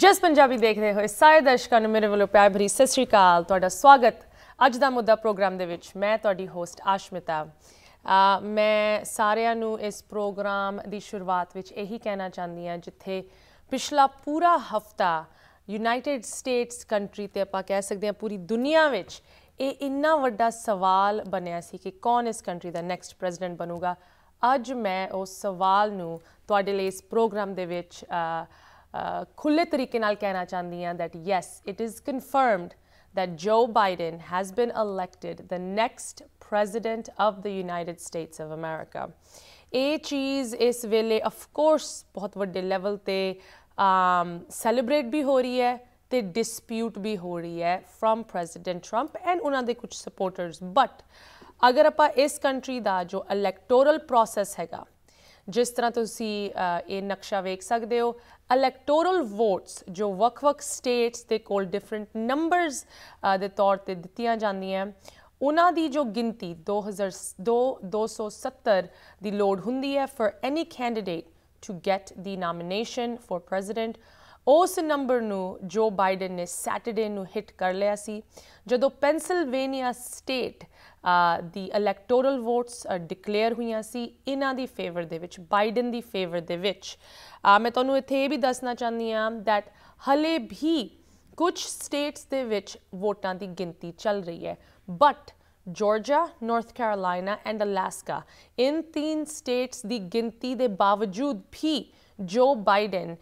ਜਸ ਪੰਜਾਬੀ ਦੇਖਦੇ ਹੋਏ ਸਾਰੇ ਦਰਸ਼ਕਾਂ ਨੂੰ ਮੇਰੇ ਵੱਲੋਂ ਪਿਆਰ ਭਰੀ ਸਤਿ ਸ਼੍ਰੀ ਅਕਾਲ, ਤੁਹਾਡਾ ਸਵਾਗਤ ਅੱਜ ਦਾ ਮੁੱਦਾ ਪ੍ਰੋਗਰਾਮ ਦੇ ਵਿੱਚ। ਮੈਂ ਤੁਹਾਡੀ ਹੋਸਟ ਆਸ਼ਮਿਤਾ। ਮੈਂ ਸਾਰਿਆਂ ਨੂੰ ਇਸ ਪ੍ਰੋਗਰਾਮ ਦੀ ਸ਼ੁਰੂਆਤ ਵਿੱਚ ਇਹੀ ਕਹਿਣਾ ਚਾਹੁੰਦੀ ਹਾਂ, ਜਿੱਥੇ ਪਿਛਲਾ ਪੂਰਾ ਹਫਤਾ ਯੂਨਾਈਟਿਡ ਸਟੇਟਸ ਕੰਟਰੀ ਤੇ ਆਪਾਂ ਕਹਿ ਸਕਦੇ ਹਾਂ ਪੂਰੀ ਦੁਨੀਆ ਵਿੱਚ ਇਹ ਇੰਨਾ ਵੱਡਾ ਸਵਾਲ ਬਣਿਆ ਸੀ ਕਿ ਕੌਣ ਇਸ ਕੰਟਰੀ ਦਾ ਨੈਕਸਟ ਪ੍ਰੈਜ਼ੀਡੈਂਟ ਬਣੂਗਾ। ਅੱਜ ਮੈਂ ਉਸ ਸਵਾਲ ਨੂੰ ਤੁਹਾਡੇ ਲਈ ਇਸ ਪ੍ਰੋਗਰਾਮ ਦੇ ਵਿੱਚ ਖੁੱਲੇ ਤਰੀਕੇ ਨਾਲ ਕਹਿਣਾ ਚਾਹੁੰਦੀ ਹਾਂ that yes, it is confirmed that Joe Biden has been elected the next president of the United States of America. ਇਹ ਚੀਜ਼ ਇਸ ਵੇਲੇ ਆਫ ਕੋਰਸ ਬਹੁਤ ਵੱਡੇ ਲੈਵਲ ਤੇ ਸੈਲੀਬ੍ਰੇਟ ਵੀ ਹੋ ਰਹੀ ਹੈ ਤੇ ਡਿਸਪਿਊਟ ਵੀ ਹੋ ਰਹੀ ਹੈ ਫਰਮ ਪ੍ਰੈਜ਼ੀਡੈਂਟ ਟਰੰਪ ਐਂਡ ਉਹਨਾਂ ਦੇ ਕੁਝ ਸਪੋਰਟਰਸ ਬਟ ਅਗਰ ਆਪਾਂ ਇਸ ਕੰਟਰੀ ਦਾ ਜੋ ਇਲੈਕਟੋਰਲ ਪ੍ਰੋਸੈਸ ਹੈਗਾ ਜਿਸ ਤਰ੍ਹਾਂ ਤੁਸੀਂ ਇਹ ਨਕਸ਼ਾ ਵੇਖ ਸਕਦੇ ਹੋ। ਇਲੈਕਟੋਰਲ ਵੋਟਸ ਜੋ ਵੱਖ-ਵੱਖ ਸਟੇਟਸ ਦੇ ਕੋਲ ਡਿਫਰੈਂਟ ਨੰਬਰਸ ਦੇ ਤੌਰ ਤੇ ਦਿੱਤੀਆਂ ਜਾਂਦੀਆਂ, ਉਹਨਾਂ ਦੀ ਜੋ ਗਿਣਤੀ 2002 270 ਦੀ ਲੋੜ ਹੁੰਦੀ ਹੈ for any candidate to get the nomination for president ਉਸ ਨੰਬਰ ਨੂੰ ਜੋ ਬਾਈਡਨ ਨੇ ਸੈਟਰਡੇ ਨੂੰ ਹਿੱਟ ਕਰ ਲਿਆ ਸੀ, ਜਦੋਂ ਪੈਨਸਿਲਵੇਨੀਆ ਸਟੇਟ ਦੀ ਇਲੈਕਟੋਰਲ ਵੋਟਸ ਡਿਕਲੇਅਰ ਹੋਈਆਂ ਸੀ ਇਹਨਾਂ ਦੀ ਫੇਵਰ ਦੇ ਵਿੱਚ ਬਾਈਡਨ ਦੀ ਫੇਵਰ ਦੇ ਵਿੱਚ। ਮੈਂ ਤੁਹਾਨੂੰ ਇੱਥੇ ਇਹ ਵੀ ਦੱਸਣਾ ਚਾਹੁੰਦੀ ਹਾਂ that ਹਲੇ ਵੀ ਕੁਝ ਸਟੇਟਸ ਦੇ ਵਿੱਚ ਵੋਟਾਂ ਦੀ ਗਿਣਤੀ ਚੱਲ ਰਹੀ ਹੈ। But Georgia North Carolina and Alaska ਇਨ ਤਿੰਨ ਸਟੇਟਸ ਦੀ ਗਿਣਤੀ ਦੇ ਬਾਵਜੂਦ ਵੀ ਜੋ ਬਾਈਡਨ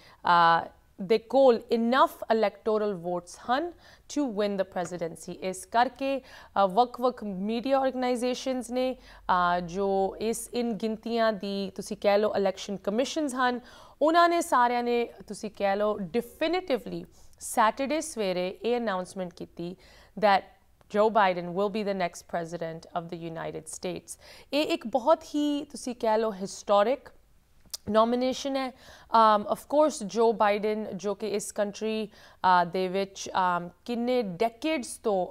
ਦੇ ਕੋਲ ਇਨਫ ਇਲੈਕਟੋਰਲ ਵੋਟਸ ਹਨ ਟੂ ਵਿਨ ਦ ਪ੍ਰੈਜ਼ੀਡੈਂਸੀ ਇਸ ਕਰਕੇ ਅ, ਵੱਖ-ਵੱਖ ਮੀਡੀਆ ਆਰਗੇਨਾਈਜੇਸ਼ਨਸ ਨੇ ਅ, ਜੋ ਇਸ ਇਨ ਗਿਣਤੀਆਂ ਦੀ ਤੁਸੀਂ ਕਹਿ ਲਓ ਇਲੈਕਸ਼ਨ ਕਮਿਸ਼ਨਸ ਹਨ ਉਹਨਾਂ ਨੇ ਸਾਰਿਆਂ ਨੇ ਤੁਸੀਂ ਕਹਿ ਲਓ ਡਿਫੀਨਿਟਿਵਲੀ ਸੈਟਰਡੇ ਸਵੇਰੇ ਇਹ ਅਨਾਉਂਸਮੈਂਟ ਕੀਤੀ that Joe Biden will be the next president of the United States. ਇਹ ਇੱਕ ਬਹੁਤ ਹੀ ਤੁਸੀਂ ਕਹਿ ਲਓ ਹਿਸਟੋਰਿਕ ਨੋਮੀਨੇਸ਼ਨ ਹੈ ਆਫ ਕੋਰਸ ਜੋ ਬਾਈਡਨ ਜੋ ਕਿ ਇਸ ਕੰਟਰੀ ਦੇ ਵਿੱਚ ਕਿੰਨੇ ਡੈਕੇਡਸ ਤੋਂ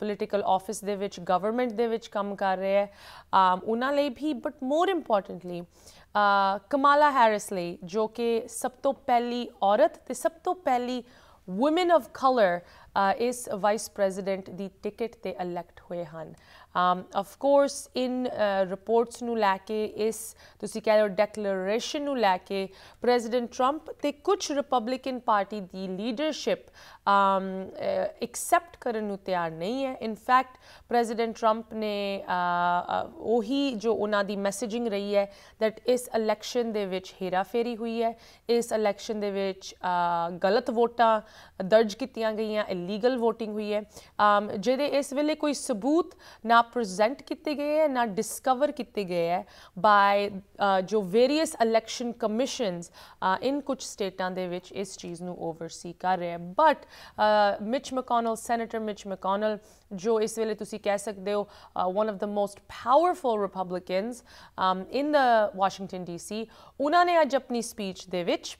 ਪੋਲੀਟੀਕਲ ਆਫਿਸ ਦੇ ਵਿੱਚ ਗਵਰਨਮੈਂਟ ਦੇ ਵਿੱਚ ਕੰਮ ਕਰ ਰਿਹਾ ਹੈ ਉਹਨਾਂ ਲਈ ਵੀ but more importantly Kamala Harris ਲਈ ਜੋ ਕਿ ਸਭ ਤੋਂ ਪਹਿਲੀ ਔਰਤ ਤੇ ਸਭ ਤੋਂ ਪਹਿਲੀ women of color ਇਸ ਵਾਈਸ ਪ੍ਰੈਜ਼ੀਡੈਂਟ ਦੀ ਟਿਕਟ ਤੇ ਇਲੈਕਟ ਹੋਏ ਹਨ। ਆਫ ਕੋਰਸ ਇਨ ਰਿਪੋਰਟਸ ਨੂੰ ਲੈ ਕੇ, ਇਸ, ਤੁਸੀਂ ਕਹਿ ਰਹੇ ਹੋ ਡੈਕਲੇਰੇਸ਼ਨ ਨੂੰ ਲੈ ਕੇ ਪ੍ਰੈਜ਼ੀਡੈਂਟ ਟਰੰਪ ਤੇ ਕੁਝ ਰਿਪਬਲਿਕਨ ਪਾਰਟੀ ਦੀ ਲੀਡਰਸ਼ਿਪ ਐਕਸੈਪਟ um, ਕਰਨ ਨੂੰ ਤਿਆਰ ਨਹੀਂ ਹੈ। ਇਨ ਫੈਕਟ ਪ੍ਰੈਜ਼ੀਡੈਂਟ ਟਰੰਪ ਨੇ ਉਹੀ ਜੋ ਉਹਨਾਂ ਦੀ ਮੈਸੇਜਿੰਗ ਰਹੀ ਹੈ that ਇਸ ਇਲੈਕਸ਼ਨ ਦੇ ਵਿੱਚ ਹੇਰਾਫੇਰੀ ਹੋਈ ਹੈ। ਇਸ ਇਲੈਕਸ਼ਨ ਦੇ ਵਿੱਚ ਗਲਤ ਵੋਟਾਂ ਦਰਜ ਕੀਤੀਆਂ ਗਈਆਂ ਲੀਗਲ VOTING ਹੋਈ ਹੈ। ਜਿਹਦੇ ਇਸ ਵੇਲੇ ਕੋਈ ਸਬੂਤ ਨਾ ਪ੍ਰੈਜ਼ੈਂਟ ਕੀਤੇ ਗਏ ਹੈ, ਨਾ ਡਿਸਕਵਰ ਕੀਤੇ ਗਏ ਹੈ ਬਾਈ ਜੋ ਵੇਰੀਅਸ ਇਲੈਕਸ਼ਨ ਕਮਿਸ਼ਨਸ ਇਨ ਕੁਝ ਸਟੇਟਾਂ ਦੇ ਵਿੱਚ ਇਸ ਚੀਜ਼ ਨੂੰ ਓਵਰਸੀ ਕਰ ਰਿਹਾ ਹੈ। ਬਟ ਮਿਚ ਮੈਕੋਨਲ ਸੈਨੇਟਰ ਮਿਚ ਮੈਕੋਨਲ ਜੋ ਇਸ ਵੇਲੇ ਤੁਸੀਂ ਕਹਿ ਸਕਦੇ ਹੋ one of the most powerful Republicans in the Washington DC ਉਹਨਾਂ ਨੇ ਅੱਜ ਆਪਣੀ ਸਪੀਚ ਦੇ ਵਿੱਚ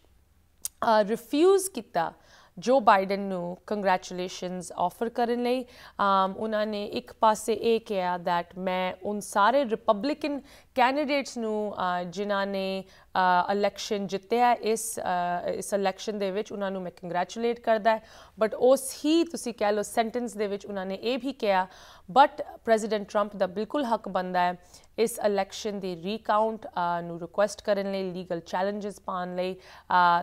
ਰਿਫਿਊਜ਼ ਕੀਤਾ ਜੋ ਬਾਈਡਨ ਨੂੰ ਕੰਗ੍ਰੈਚੁਲੇਸ਼ਨਸ ਆਫਰ ਕਰਨ ਲਈ ਉਹਨਾਂ ਨੇ ਇੱਕ ਪਾਸੇ ਇਹ ਕਿਹਾ that ਮੈਂ ਉਨ ਸਾਰੇ ਰਿਪਬਲਿਕਨ ਕੈਂਡੀਡੇਟਸ ਨੂੰ ਜਿਨ੍ਹਾਂ ਨੇ ਇਲੈਕਸ਼ਨ ਜਿੱਤਿਆ ਇਸ ਇਸ ਇਲੈਕਸ਼ਨ ਦੇ ਵਿੱਚ, ਉਹਨਾਂ ਨੂੰ ਮੈਂ ਕੰਗ੍ਰੈਚੁਲੇਟ ਕਰਦਾ ਬਟ ਉਸ ਹੀ ਤੁਸੀਂ ਕਹਿ ਲਓ ਸੈਂਟੈਂਸ ਦੇ ਵਿੱਚ ਉਹਨਾਂ ਨੇ ਇਹ ਵੀ ਕਿਹਾ ਬਟ ਪ੍ਰੈਜ਼ੀਡੈਂਟ ਟਰੰਪ ਦਾ ਬਿਲਕੁਲ ਹੱਕ ਬਣਦਾ ਹੈ ਇਸ ਇਲੈਕਸ਼ਨ ਦੀ ਰੀਕਾਊਂਟ ਨੂੰ ਰਿਕੁਐਸਟ ਕਰਨ ਲਈ ਲੀਗਲ ਚੈਲੰਜਸ ਪਾਉਣ ਲਈ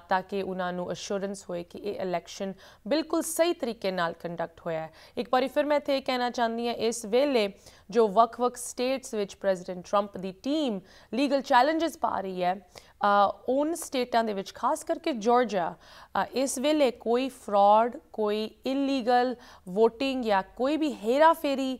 ਤਾਂ ਕਿ ਉਹਨਾਂ ਨੂੰ ਅਸ਼ੋਰੈਂਸ ਹੋਏ ਕਿ ਇਹ ਇਲੈਕਸ਼ਨ ਬਿਲਕੁਲ ਸਹੀ ਤਰੀਕੇ ਨਾਲ ਕੰਡਕਟ ਹੋਇਆ ਹੈ। ਇੱਕ ਵਾਰੀ ਫਿਰ ਮੈਂ ਇੱਥੇ ਇਹ ਕਹਿਣਾ ਚਾਹੁੰਦੀ ਹਾਂ, ਇਸ ਵੇਲੇ ਜੋ ਵੱਖ-ਵੱਖ ਸਟੇਟਸ ਵਿੱਚ ਪ੍ਰੈਜ਼ੀਡੈਂਟ ਟਰੰਪ ਦੀ ਟੀਮ ਲੀਗਲ ਚੈਲੰਜਸ ਪਾ ਰਹੀ ਹੈ ਅ, ਸਟੇਟਾਂ ਦੇ ਵਿੱਚ ਖਾਸ ਕਰਕੇ ਜਾਰਜੀਆ ਇਸ ਵੇਲੇ ਕੋਈ ਫਰਾਡ ਕੋਈ ਇਲੀਗਲ VOTING ਜਾਂ ਕੋਈ ਵੀ ਹੇਰਾਫੇਰੀ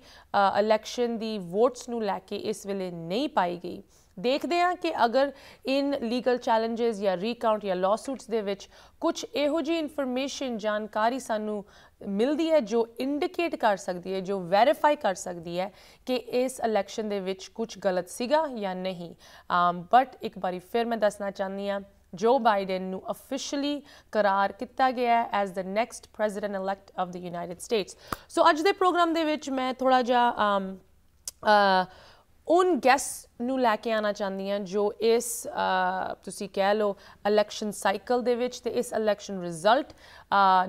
ਇਲੈਕਸ਼ਨ ਦੀ ਵੋਟਸ ਨੂੰ ਲੈ ਕੇ ਇਸ ਵੇਲੇ ਨਹੀਂ ਪਾਈ ਗਈ। ਦੇਖਦੇ ਹਾਂ ਕਿ ਅਗਰ ਇਨ ਲੀਗਲ ਚੈਲੰਜਸ ਜਾਂ ਰੀਕਾਊਂਟ ਜਾਂ ਲਾਸੂਟਸ ਦੇ ਵਿੱਚ ਕੁਝ ਇਹੋ ਜਿਹੀ ਇਨਫੋਰਮੇਸ਼ਨ ਜਾਣਕਾਰੀ ਸਾਨੂੰ ਮਿਲਦੀ ਹੈ ਜੋ ਇੰਡੀਕੇਟ ਕਰ ਸਕਦੀ ਹੈ ਜੋ ਵੈਰੀਫਾਈ ਕਰ ਸਕਦੀ ਹੈ ਕਿ ਇਸ ਇਲੈਕਸ਼ਨ ਦੇ ਵਿੱਚ ਕੁਝ ਗਲਤ ਸੀਗਾ ਜਾਂ ਨਹੀਂ। ਬਟ ਇੱਕ ਵਾਰੀ ਫਿਰ ਮੈਂ ਦੱਸਣਾ ਚਾਹੁੰਦੀ ਹਾਂ ਜੋ ਬਾਈਡਨ ਨੂੰ ਅਫੀਸ਼ੀਅਲੀ ਕਰਾਰ ਕੀਤਾ ਗਿਆ ਹੈ as the next president elect of the United States so ਅੱਜ ਦੇ ਪ੍ਰੋਗਰਾਮ ਦੇ ਵਿੱਚ ਮੈਂ ਥੋੜਾ ਜਿਹਾ ਅਮ, ਉਨ ਗੈਸ ਨੂੰ ਲੈ ਕੇ ਆਣਾ ਹਾਂ, ਜੋ ਇਸ ਤੁਸੀਂ ਕਹਿ ਲਓ ਇਲੈਕਸ਼ਨ ਸਾਈਕਲ ਦੇ ਵਿੱਚ ਤੇ ਇਸ ਇਲੈਕਸ਼ਨ ਰਿਜ਼ਲਟ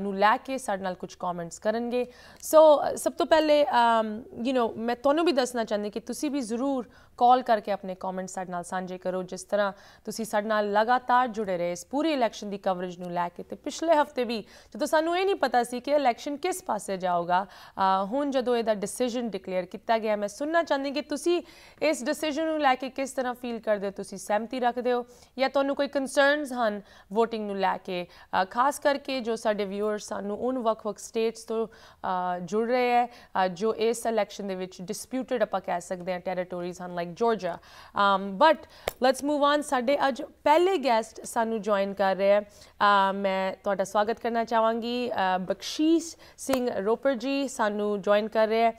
ਨੂੰ ਲੈ ਕੇ ਸਾਡੇ ਨਾਲ ਕੁਝ ਕਮੈਂਟਸ ਕਰਨਗੇ। ਸੋ ਸਭ ਤੋਂ ਪਹਿਲੇ ਯੂ نو ਮੈਂ ਤੁਹਾਨੂੰ ਵੀ ਦੱਸਣਾ ਚਾਹੁੰਦੀ ਕਿ ਤੁਸੀਂ ਵੀ ਜ਼ਰੂਰ ਕਾਲ ਕਰਕੇ ਆਪਣੇ ਕਮੈਂਟਸ ਸਾਡੇ ਨਾਲ ਸਾਂਝੇ ਕਰੋ, ਜਿਸ ਤਰ੍ਹਾਂ ਤੁਸੀਂ ਸਾਡੇ ਨਾਲ ਲਗਾਤਾਰ ਜੁੜੇ ਰਹੇ ਇਸ ਪੂਰੀ ਇਲੈਕਸ਼ਨ ਦੀ ਕਵਰੇਜ ਨੂੰ ਲੈ ਕੇ। ਤੇ ਪਿਛਲੇ ਹਫ਼ਤੇ ਵੀ ਜਦੋਂ ਸਾਨੂੰ ਇਹ ਨਹੀਂ ਪਤਾ ਸੀ ਕਿ ਇਲੈਕਸ਼ਨ ਕਿਸ ਪਾਸੇ ਜਾਊਗਾ ਹੁਣ ਜਦੋਂ ਇਹਦਾ ਡਿਸੀਜਨ ਡਿਕਲੇਅਰ ਕੀਤਾ ਗਿਆ, ਮੈਂ ਸੁਣਨਾ ਚਾਹੁੰਦੀ ਕਿ ਤੁਸੀਂ ਇਸ ਡਿਸੀਜਨ ਨੂੰ ਲੈ ਕੇ ਕਿਸ ਤਰ੍ਹਾਂ ਫੀਲ ਕਰਦੇ ਹੋ ਤੁਸੀਂ? ਸਹਿਮਤੀ ਰੱਖਦੇ ਹੋ? ਜਾਂ ਤੁਹਾਨੂੰ ਕੋਈ ਕਨਸਰਨਸ ਹਨ VOTING ਨੂੰ ਲੈ ਕੇ? ਖਾਸ ਕਰਕੇ ਜੋ ਸਾਡੇ ਵਿਊਅਰਸ ਸਾਨੂੰ ਉਹਨਾਂ ਵੱਖ-ਵੱਖ ਸਟੇਟਸ ਤੋਂ ਜੁੜ ਰਹੇ ਹੈ ਜੋ ਇਸ ਇਲੈਕਸ਼ਨ ਦੇ ਵਿੱਚ ਡਿਸਪਿਊਟਡ ਆਪਾਂ ਕਹਿ ਸਕਦੇ ਹਾਂ ਟੈਰੀਟੋਰੀਜ਼ ਹਨ like Georgia but let's move on ਸਾਡੇ ਅੱਜ ਪਹਿਲੇ ਗੈਸਟ ਸਾਨੂੰ ਜੁਆਇਨ ਕਰ ਰਹੇ ਹੈ। ਮੈਂ ਤੁਹਾਡਾ ਸਵਾਗਤ ਕਰਨਾ ਚਾਹਾਂਗੀ। ਬਖਸ਼ੀਸ਼ ਸਿੰਘ ਰੋਪਰ ਜੀ ਸਾਨੂੰ ਜੁਆਇਨ ਕਰ ਰਹੇ ਹੈ।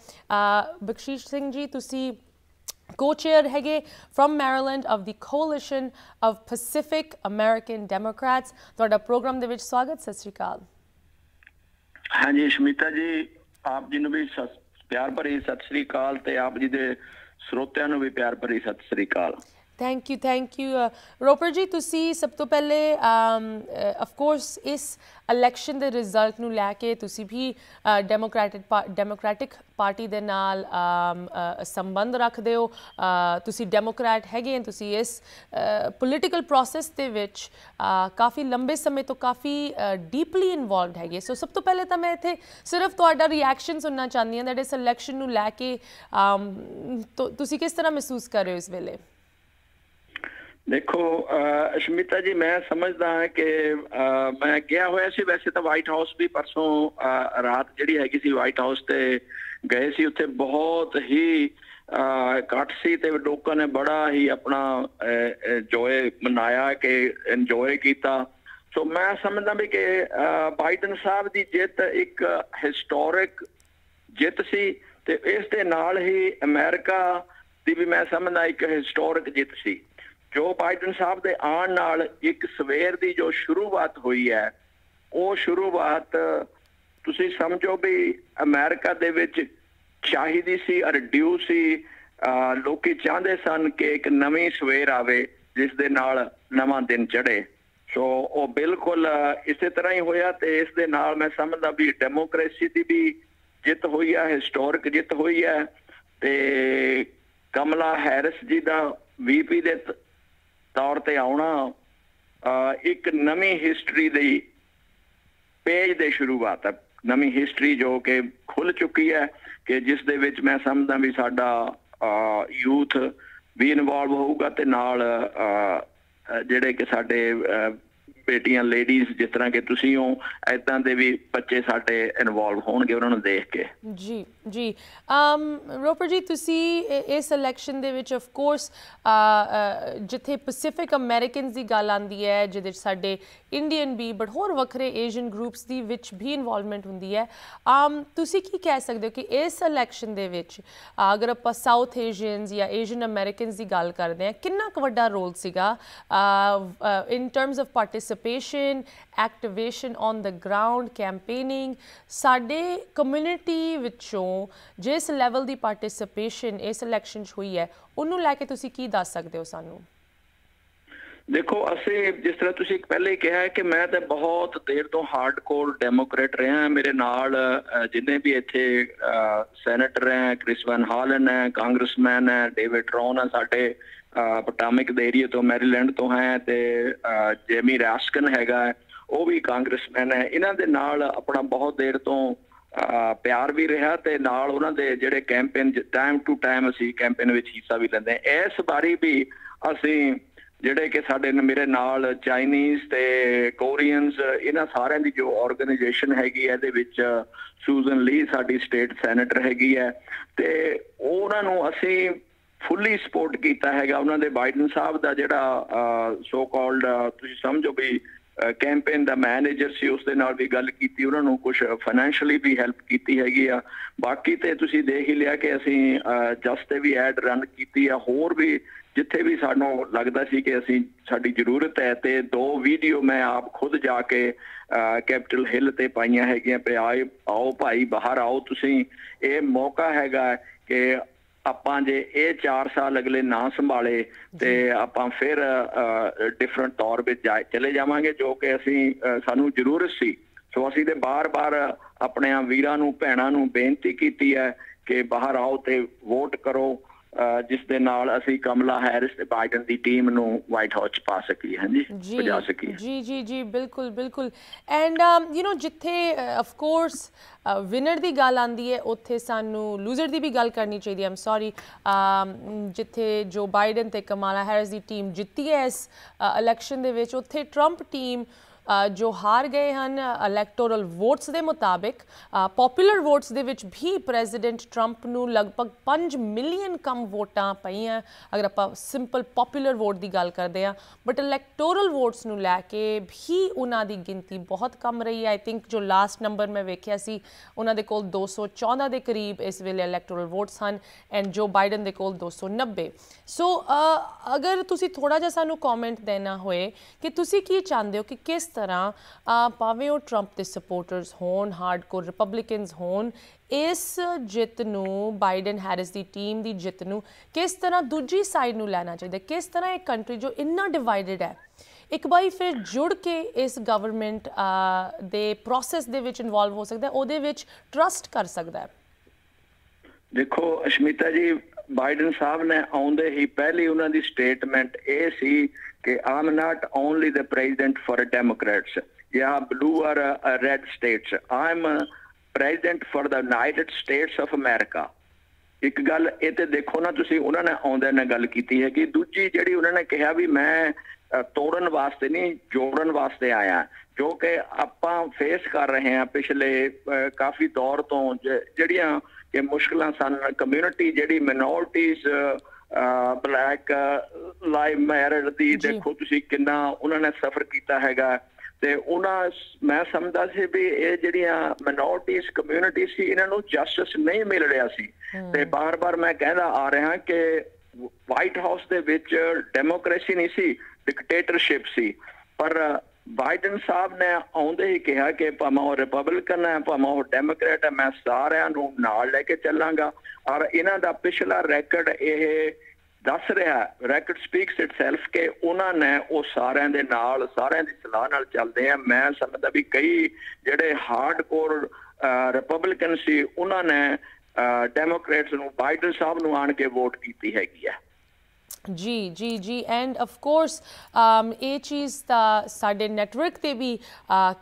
ਬਖਸ਼ੀਸ਼ ਸਿੰਘ ਜੀ, ਤੁਸੀਂ co-chair ਹੈਗੇ from Maryland of the coalition of Pacific American Democrats. ਤੁਹਾਡਾ ਪ੍ਰੋਗਰਾਮ ਦੇ ਵਿੱਚ ਸਵਾਗਤ, ਸਤਿ ਸ਼੍ਰੀ ਅਕਾਲ। ਹਾਂਜੀ, ਸ਼ਮਿਤਾ ਜੀ, ਆਪ ਜੀ ਨੂੰ ਵੀ ਪਿਆਰ ਭਰੀ ਸਤਿ ਸ਼੍ਰੀ ਅਕਾਲ ਤੇ ਆਪ ਜੀ ਦੇ ਸਰੋਤਿਆਂ ਨੂੰ ਵੀ ਪਿਆਰ ਭਰੀ ਸਤਿ ਸ਼੍ਰੀ ਅਕਾਲ। Thank you thank you Ropar ji ਤੁਸੀਂ ਸਭ ਤੋਂ ਪਹਿਲੇ um, uh, ਆਫ ਕੋਰਸ ਇਸ ਇਲੈਕਸ਼ਨ ਦੇ ਰਿਜ਼ਲਟ ਨੂੰ ਲੈ ਕੇ ਤੁਸੀਂ ਵੀ ਡੈਮੋਕ੍ਰੈਟਿਕ ਡੈਮੋਕ੍ਰੈਟਿਕ ਪਾਰਟੀ ਦੇ ਨਾਲ um, uh, ਸੰਬੰਧ ਰੱਖਦੇ ਹੋ। uh, ਤੁਸੀਂ ਡੈਮੋਕ੍ਰੈਟ ਹੈਗੇ ਤੁਸੀਂ ਇਸ ਪੋਲਿਟੀਕਲ ਪ੍ਰੋਸੈਸ ਦੇ ਵਿੱਚ ਕਾਫੀ ਲੰਬੇ ਸਮੇਂ ਤੋਂ ਕਾਫੀ ਡੀਪਲੀ ਇਨਵੋਲਵਡ ਹੈਗੇ। ਸੋ ਸਭ ਤੋਂ ਪਹਿਲੇ ਤਾਂ ਮੈਂ ਇੱਥੇ ਸਿਰਫ ਤੁਹਾਡਾ ਰਿਐਕਸ਼ਨ ਸੁਣਨਾ ਚਾਹੁੰਦੀ ਹਾਂ ਦੈਟ ਇਸ ਇਲੈਕਸ਼ਨ ਨੂੰ ਲੈ ਕੇ um, ਤੁਸੀਂ ਕਿਸ ਤਰ੍ਹਾਂ ਮਹਿਸੂਸ ਕਰ ਰਹੇ ਹੋ ਇਸ ਵੇਲੇ? ਦੇਖੋ ਅਸ਼ਮਿਤਾ ਜੀ, ਮੈਂ ਸਮਝਦਾ ਹਾਂ ਕਿ ਮੈਂ ਗਿਆ ਹੋਇਆ ਸੀ ਵੈਸੇ ਤਾਂ ਵਾਈਟ ਹਾਊਸ ਵੀ ਪਰਸੋਂ ਰਾਤ ਜਿਹੜੀ ਹੈਗੀ ਸੀ ਵਾਈਟ ਹਾਊਸ ਤੇ ਗਏ ਸੀ, ਉੱਥੇ ਬਹੁਤ ਹੀ ਇਕੱਠ ਸੀ ਤੇ ਲੋਕਾਂ ਨੇ ਬੜਾ ਹੀ ਆਪਣਾ ਜੋਏ ਮਨਾਇਆ ਕਿ ਇੰਜੋਏ ਕੀਤਾ। ਸੋ ਮੈਂ ਸਮਝਦਾ ਵੀ ਕਿ ਬਾਈਡਨ ਸਾਹਿਬ ਦੀ ਜਿੱਤ ਇੱਕ ਹਿਸਟੋਰਿਕ ਜਿੱਤ ਸੀ ਤੇ ਇਸ ਦੇ ਨਾਲ ਹੀ ਅਮਰੀਕਾ ਦੀ ਵੀ ਮੈਂ ਸਮਝਦਾ ਇੱਕ ਹਿਸਟੋਰਿਕ ਜਿੱਤ ਸੀ। ਜੋ ਬਾਈਡਨ ਸਾਹਿਬ ਦੇ ਆਉਣ ਨਾਲ ਇੱਕ ਸਵੇਰ ਦੀ ਜੋ ਸ਼ੁਰੂਆਤ ਹੋਈ ਹੈ, ਉਹ ਸ਼ੁਰੂਆਤ ਤੁਸੀਂ ਸਮਝੋ ਵੀ ਅਮਰੀਕਾ ਦੇ ਵਿੱਚ ਚਾਹੀਦੀ ਸੀ ਔਰ ਡਿਊ ਸੀ। ਲੋਕੀ ਚਾਹੁੰਦੇ ਸਨ ਕਿ ਇੱਕ ਨਵੀਂ ਸਵੇਰ ਆਵੇ, ਜਿਸ ਦੇ ਨਾਲ ਨਵਾਂ ਦਿਨ ਚੜੇ ਸੋ ਉਹ ਬਿਲਕੁਲ ਇਸੇ ਤਰ੍ਹਾਂ ਹੀ ਹੋਇਆ ਤੇ ਇਸ ਦੇ ਨਾਲ ਮੈਂ ਸਮਝਦਾ ਵੀ ਡੈਮੋਕ੍ਰੇਸੀ ਦੀ ਵੀ ਜਿੱਤ ਹੋਈ ਹੈ ਹਿਸਟੋਰਿਕ ਜਿੱਤ ਹੋਈ ਹੈ ਤੇ ਕਮਲਾ ਹੈਰਿਸ ਜੀ ਦਾ ਵੀਪੀ ਦੇ ਤੌਰ ਤੇ ਆਉਣਾ ਇੱਕ ਨਵੀਂ ਹਿਸਟਰੀ ਦੀ ਪੇਜ ਦੇ ਸ਼ੁਰੂਆਤ ਹੈ। ਨਵੀਂ ਹਿਸਟਰੀ ਜੋ ਕਿ ਖੁੱਲ ਚੁੱਕੀ ਹੈ ਕਿ ਜਿਸ ਦੇ ਵਿੱਚ ਮੈਂ ਸਮਝਦਾ ਵੀ ਸਾਡਾ ਯੂਥ ਵੀ ਇਨਵੋਲਵ ਹੋਊਗਾ ਤੇ ਨਾਲ ਜਿਹੜੇ ਕਿ ਸਾਡੇ ਬੇਟੀਆਂ ਲੇਡੀਜ਼ ਜਿਸ ਤਰ੍ਹਾਂ ਕਿ ਤੁਸੀਂ ਹੋ ਐਦਾਂ ਦੇ ਵੀ ਬੱਚੇ ਸਾਡੇ ਇਨਵੋਲਵ ਹੋਣਗੇ ਉਹਨਾਂ ਨੂੰ ਦੇਖ ਕੇ। ਜੀ। ਜੀ, ਅਮ ਰੋਪਰ ਜੀ, ਤੁਸੀਂ ਇਸ ਇਲੈਕਸ਼ਨ ਦੇ ਵਿੱਚ ਆਫ ਕੋਰਸ ਜਿੱਥੇ ਪੈਸੀਫਿਕ ਅਮਰੀਕਨਸ ਦੀ ਗੱਲ ਆਂਦੀ ਹੈ, ਜਿਹਦੇ ਵਿੱਚ ਸਾਡੇ ਇੰਡੀਅਨ ਵੀ ਬਟ ਹੋਰ ਵੱਖਰੇ ਏਸ਼ੀਅਨ ਗਰੁੱਪਸ ਦੀ ਵਿੱਚ ਵੀ ਇਨਵੋਲਵਮੈਂਟ ਹੁੰਦੀ ਹੈ ਆਮ ਤੁਸੀਂ ਕੀ ਕਹਿ ਸਕਦੇ ਹੋ ਕਿ ਇਸ ਇਲੈਕਸ਼ਨ ਦੇ ਵਿੱਚ, ਅਗਰ ਆਪਾਂ ਸਾਊਥ ਏਸ਼ੀਅਨਸ ਜਾਂ ਏਸ਼ੀਅਨ ਅਮਰੀਕਨਸ ਦੀ ਗੱਲ ਕਰਦੇ ਹਾਂ, ਕਿੰਨਾ ਕੁ ਵੱਡਾ ਰੋਲ ਸੀਗਾ in terms of participation activation on the ground campaigning ਸਾਡੇ ਕਮਿਊਨਿਟੀ ਵਿੱਚੋਂ ਜਿਸ ਲੈਵਲ ਦੀ ਪਾਰਟਿਸਿਪੇਸ਼ਨ ਇਸ ਇਲੈਕਸ਼ਨ 'ਚ ਹੋਈ ਹੈ, ਉਹਨੂੰ ਲੈ ਕੇ ਤੁਸੀਂ ਕੀ ਦੱਸ ਸਕਦੇ ਹੋ ਸਾਨੂੰ? ਦੇਖੋ, ਅਸੀਂ ਜਿਸ ਤਰ੍ਹਾਂ ਤੁਸੀਂ ਪਹਿਲੇ ਕਿਹਾ ਕਿ ਮੈਂ ਤਾਂ ਬਹੁਤ ਦੇਰ ਤੋਂ ਹਾਰਡਕੋਰ ਡੈਮੋਕ੍ਰੇਟ ਰਿਹਾ ਮੇਰੇ ਨਾਲ ਜਿੰਨੇ ਵੀ ਇੱਥੇ ਸੈਨੇਟਰ ਹੈ ਕ੍ਰਿਸਵਨ ਹਾਲਨ ਹੈ ਕਾਂਗਰਸਮੈਨ ਹੈ ਡੇਵਿਡ ਰੌਨ ਹੈ ਸਾਡੇ ਪਟਾਮਿਕ ਦੇ ਏਰੀਆ ਤੋਂ ਮੈਰੀਲੈਂਡ ਤੋਂ ਹੈ ਤੇ ਜੇਮੀ ਰਾਸਕਨ ਹੈਗਾ ਉਹ ਵੀ ਕਾਂਗਰਸਮੈਨ ਹੈ। ਇਹਨਾਂ ਦੇ ਨਾਲ ਆਪਣਾ ਬਹੁਤ ਦੇਰ ਤੋਂ ਪਿਆਰ ਵੀ ਰਿਹਾ ਤੇ ਨਾਲ ਉਹਨਾਂ ਦੇ ਜਿਹੜੇ ਕੈਂਪੇਨ ਟਾਈਮ ਟੂ ਟਾਈਮ ਅਸੀਂ ਕੈਂਪੇਨ ਵਿੱਚ ਹਿੱਸਾ ਵੀ ਲੈਂਦੇ ਹਾਂ। ਇਸ ਵਾਰੀ ਵੀ ਅਸੀਂ ਜਿਹੜੇ ਕਿ ਸਾਡੇ ਮੇਰੇ ਨਾਲ ਚਾਈਨੀਜ਼ ਤੇ ਕੋਰੀਅਨਸ ਇਹਨਾਂ ਸਾਰਿਆਂ ਦੀ ਜੋ ਆਰਗੇਨਾਈਜੇਸ਼ਨ ਹੈਗੀ ਹੈ, ਇਹਦੇ ਵਿੱਚ ਸੂਜ਼ਨ ਲੀ ਸਾਡੀ ਸਟੇਟ ਸੈਨੇਟਰ ਹੈਗੀ ਹੈ। ਤੇ ਉਹਨਾਂ ਨੂੰ ਅਸੀਂ ਫੁੱਲੀ ਸਪੋਰਟ ਕੀਤਾ ਹੈਗਾ। ਉਹਨਾਂ ਦੇ ਬਾਈਡਨ ਸਾਹਿਬ ਦਾ ਜਿਹੜਾ ਸੋ ਕਾਲਡ ਤੁਸੀਂ ਸਮਝੋ ਵੀ ਕੈਂਪੇਨ ਦਾ ਮੈਨੇਜਰ ਸੀ ਉਸ ਦੇ ਨਾਲ ਵੀ ਗੱਲ ਕੀਤੀ, ਉਹਨਾਂ ਨੂੰ ਕੁਝ ਫਾਈਨੈਂਸ਼ੀਅਲੀ ਵੀ ਹੈਲਪ ਕੀਤੀ ਹੈਗੀ ਆ। ਬਾਕੀ ਤੇ ਤੁਸੀਂ ਦੇਖ ਹੀ ਲਿਆ ਕਿ ਅਸੀਂ ਜਸ ਤੇ ਵੀ ਐਡ ਰਨ ਕੀਤੀ ਆ। ਹੋਰ ਵੀ ਜਿੱਥੇ ਵੀ ਸਾਨੂੰ ਲੱਗਦਾ ਸੀ ਕਿ ਅਸੀਂ, ਸਾਡੀ ਜ਼ਰੂਰਤ ਹੈ ਤੇ ਦੋ ਵੀਡੀਓ ਮੈਂ ਆਪ ਖੁਦ ਜਾ ਕੇ ਕੈਪੀਟਲ ਹਿੱਲ ਤੇ ਪਾਈਆਂ ਹੈਗੀਆਂ ਪਏ ਆਓ ਭਾਈ, ਬਾਹਰ ਆਓ। ਤੁਸੀਂ, ਇਹ ਮੌਕਾ ਹੈਗਾ ਕਿ ਆਪਾਂ ਜੇ ਇਹ 4 ਸਾਲ ਅਗਲੇ ਨਾ ਸੰਭਾਲੇ ਤੇ ਆਪਾਂ ਫਿਰ ਡਿਫਰੈਂਟ ਤੌਰ ਵਿੱਚ ਚਲੇ ਜਾਵਾਂਗੇ ਜੋ ਕਿ ਅਸੀਂ ਸਾਨੂੰ ਜ਼ਰੂਰਤ ਸੀ। ਸੋ ਅਸੀਂ ਤੇ ਬਾਰ-ਬਾਰ ਆਪਣੇ ਆ ਵੀਰਾਂ ਨੂੰ ਭੈਣਾਂ ਨੂੰ ਬੇਨਤੀ ਕੀਤੀ ਹੈ ਕਿ ਬਾਹਰ ਆਓ ਤੇ ਵੋਟ ਕਰੋ। ਜਿਸ ਦੇ ਨਾਲ ਅਸੀਂ ਕਮਲਾ ਹੈਰਿਸ ਤੇ ਬਾਈਡਨ ਦੀ ਟੀਮ ਨੂੰ ਵਾਈਟ ਹਾਊਸ ਚ ਪਾ ਸਕੀਏ ਹਾਂਜੀ? ਪਹੁੰਚਾ ਸਕੀਏ। ਜੀ ਜੀ ਜੀ ਬਿਲਕੁਲ ਬਿਲਕੁਲ। ਐਂਡ ਯੂ نو ਜਿੱਥੇ ਆਫ ਕੋਰਸ ਵਿਨਰ ਦੀ ਗੱਲ ਆਂਦੀ ਹੈ ਉੱਥੇ ਸਾਨੂੰ ਲੂਜ਼ਰ ਦੀ ਵੀ ਗੱਲ ਕਰਨੀ ਚਾਹੀਦੀ ਹੈ। ਆਮ ਸੌਰੀ ਜਿੱਥੇ ਜੋ ਬਾਈਡਨ ਤੇ ਕਮਲਾ ਹੈਰਿਸ ਦੀ ਟੀਮ ਜਿੱਤੀ ਹੈ ਇਸ ਇਲੈਕਸ਼ਨ ਦੇ ਵਿੱਚ ਉੱਥੇ ਟਰੰਪ ਟੀਮ ਜੋ ਹਾਰ ਗਏ ਹਨ ਇਲੈਕਟੋਰਲ ਵੋਟਸ ਦੇ ਮੁਤਾਬਿਕ ਪਪੂਲਰ ਵੋਟਸ ਦੇ ਵਿੱਚ ਵੀ ਪ੍ਰੈਜ਼ੀਡੈਂਟ ਟਰੰਪ ਨੂੰ ਲਗਭਗ 5 ਮਿਲੀਅਨ ਕਮ ਵੋਟਾਂ ਪਈਆਂ। ਅਗਰ ਆਪਾਂ ਸਿੰਪਲ ਪਪੂਲਰ ਵੋਟ ਦੀ ਗੱਲ ਕਰਦੇ ਆ ਬਟ ਇਲੈਕਟੋਰਲ ਵੋਟਸ ਨੂੰ ਲੈ ਕੇ ਵੀ ਉਹਨਾਂ ਦੀ ਗਿਣਤੀ ਬਹੁਤ ਕਮ ਰਹੀ ਹੈ। ਆਈ ਥਿੰਕ ਜੋ ਲਾਸਟ ਨੰਬਰ ਮੈਂ ਵੇਖਿਆ ਸੀ, ਉਹਨਾਂ ਦੇ ਕੋਲ 214 ਦੇ ਕਰੀਬ ਇਸ ਵੇਲੇ ਇਲੈਕਟੋਰਲ ਵੋਟਸ ਹਨ ਐਂਡ ਜੋ ਬਾਈਡਨ ਦੇ ਕੋਲ 290 ਸੋ ਅਗਰ ਤੁਸੀਂ ਥੋੜਾ ਜਿਹਾ ਸਾਨੂੰ ਕਮੈਂਟ ਦੇਣਾ ਹੋਏ ਕਿ ਤੁਸੀਂ ਕੀ ਚਾਹੁੰਦੇ ਹੋ ਕਿ ਕਿਸ ਤਰ੍ਹਾਂ ਭਾਵੇਂ ਉਹ ਟਰੰਪ ਦੇ ਸਪੋਰਟਰਸ ਹੋਣ ਹਾਰਡਕੋਰ ਰਿਪਬਲਿਕਨਸ ਹੋਣ, ਇਸ ਜਿੱਤ ਨੂੰ ਬਾਈਡਨ ਹੈਰਿਸ ਦੀ ਟੀਮ ਦੀ ਜਿੱਤ ਨੂੰ ਕਿਸ ਤਰ੍ਹਾਂ ਦੂਜੀ ਸਾਈਡ ਨੂੰ ਲੈਣਾ ਚਾਹੀਦਾ? ਕਿਸ ਤਰ੍ਹਾਂ ਇੱਕ ਕੰਟਰੀ ਜੋ ਇੰਨਾ ਡਿਵਾਈਡਡ ਹੈ, ਇੱਕ ਵਾਰੀ ਫਿਰ ਜੁੜ ਕੇ ਇਸ ਗਵਰਨਮੈਂਟ ਦੇ ਪ੍ਰੋਸੈਸ ਦੇ ਵਿੱਚ ਇਨਵੋਲਵ ਹੋ ਸਕਦਾ ਉਹਦੇ ਵਿੱਚ ਟਰਸਟ ਕਰ ਸਕਦਾ ਹੈ? ਦੇਖੋ, ਅਸ਼ਮਿਤਾ ਜੀ ਬਾਈਡਨ ਸਾਹਿਬ ਨੇ ਆਉਂਦੇ ਹੀ ਪਹਿਲੀ ਉਹਨਾਂ ਦੀ ਸਟੇਟਮੈਂਟ ਇਹ ਸੀ ਕਿ I'm not only the president for Democrats ਜਾਂ blue or red states I'm president for the United States of America ਇੱਕ ਗੱਲ ਇਹ ਤੇ ਦੇਖੋ ਨਾ ਤੁਸੀਂ, ਉਹਨਾਂ ਨੇ ਆਉਂਦੇ ਨੇ ਗੱਲ ਕੀਤੀ ਹੈ ਕਿ ਦੂਜੀ ਜਿਹੜੀ ਉਹਨਾਂ ਨੇ ਕਿਹਾ ਵੀ ਮੈਂ ਤੋੜਨ ਵਾਸਤੇ ਨਹੀਂ, ਜੋੜਨ ਵਾਸਤੇ ਆਇਆ। ਜੋ ਕਿ ਆਪਾਂ ਫੇਸ ਕਰ ਰਹੇ ਹਾਂ ਪਿਛਲੇ ਕਾਫੀ ਦੌਰ ਤੋਂ ਜਿਹੜੀਆਂ ਕਿ ਮੁਸ਼ਕਲਾਂ ਸਨ ਕਮਿਊਨਿਟੀ ਜਿਹੜੀ ਮਿਨੋਰਟੀਆਂ ਬਲੈਕ ਲਾਈਵ ਮੈਰਿਡ ਦੀ ਦੇਖੋ ਤੁਸੀਂ ਕਿੰਨਾ ਉਹਨਾਂ ਨੇ ਸਫਰ ਕੀਤਾ ਹੈਗਾ। ਤੇ ਉਹਨਾਂ ਮੈਂ ਸਮਝਦਾ ਸੀ ਵੀ ਇਹ ਜਿਹੜੀਆਂ ਮਿਨੋਰਟੀਜ਼ ਕਮਿਊਨਿਟੀ ਸੀ ਇਹਨਾਂ ਨੂੰ ਜਸਟਿਸ ਨਹੀਂ ਮਿਲ ਰਿਹਾ ਸੀ। ਤੇ ਬਾਰ-ਬਾਰ ਮੈਂ ਕਹਿੰਦਾ ਆ ਰਿਹਾ ਕਿ ਵਾਈਟ ਹਾਊਸ ਦੇ ਵਿੱਚ ਡੈਮੋਕ੍ਰੇਸੀ ਨਹੀਂ ਸੀ ਡਿਕਟੇਟਰਸ਼ਿਪ ਸੀ। ਪਰ ਬਾਈਡਨ ਸਾਹਿਬ ਨੇ ਆਉਂਦੇ ਹੀ ਕਿਹਾ ਕਿ ਭਾਵੇਂ ਉਹ ਰਿਪਬਲਿਕਨ ਹੈ, ਭਾਵੇਂ ਉਹ ਡੈਮੋਕ੍ਰੇਟ ਹੈ, ਮੈਂ ਸਾਰਿਆਂ ਨੂੰ ਨਾਲ ਲੈ ਕੇ ਚੱਲਾਂਗਾ। ਔਰ ਇਹਨਾਂ ਦਾ ਪਿਛਲਾ ਰੈਕੋਰਡ ਇਹ ਦੱਸ ਰਿਹਾ ਰੈਕੋਰਡ ਸਪੀਕਸ ਇਟਸੈਲਫ ਕਿ ਉਹਨਾਂ ਨੇ ਉਹ ਸਾਰਿਆਂ ਦੇ ਨਾਲ, ਸਾਰਿਆਂ ਦੀ ਸਲਾਹ ਨਾਲ ਚੱਲਦੇ ਆ। ਮੈਂ ਸਮਝਦਾ ਵੀ ਕਈ ਜਿਹੜੇ ਹਾਰਡਕੋਰ ਰਿਪਬਲਿਕਨ ਸੀ, ਉਹਨਾਂ ਨੇ ਡੈਮੋਕ੍ਰੇਟਸ ਨੂੰ ਬਾਈਡਨ ਸਾਹਿਬ ਨੂੰ ਆਣ ਕੇ ਵੋਟ ਕੀਤੀ ਹੈਗੀ ਆ ਜੀ ਜੀ ਜੀ. ਐਂਡ ਆਫ ਕੋਰਸ ਇਹ ਚੀਜ਼ ਤਾਂ ਸਾਡੇ ਨੈਟਵਰਕ ਤੇ ਵੀ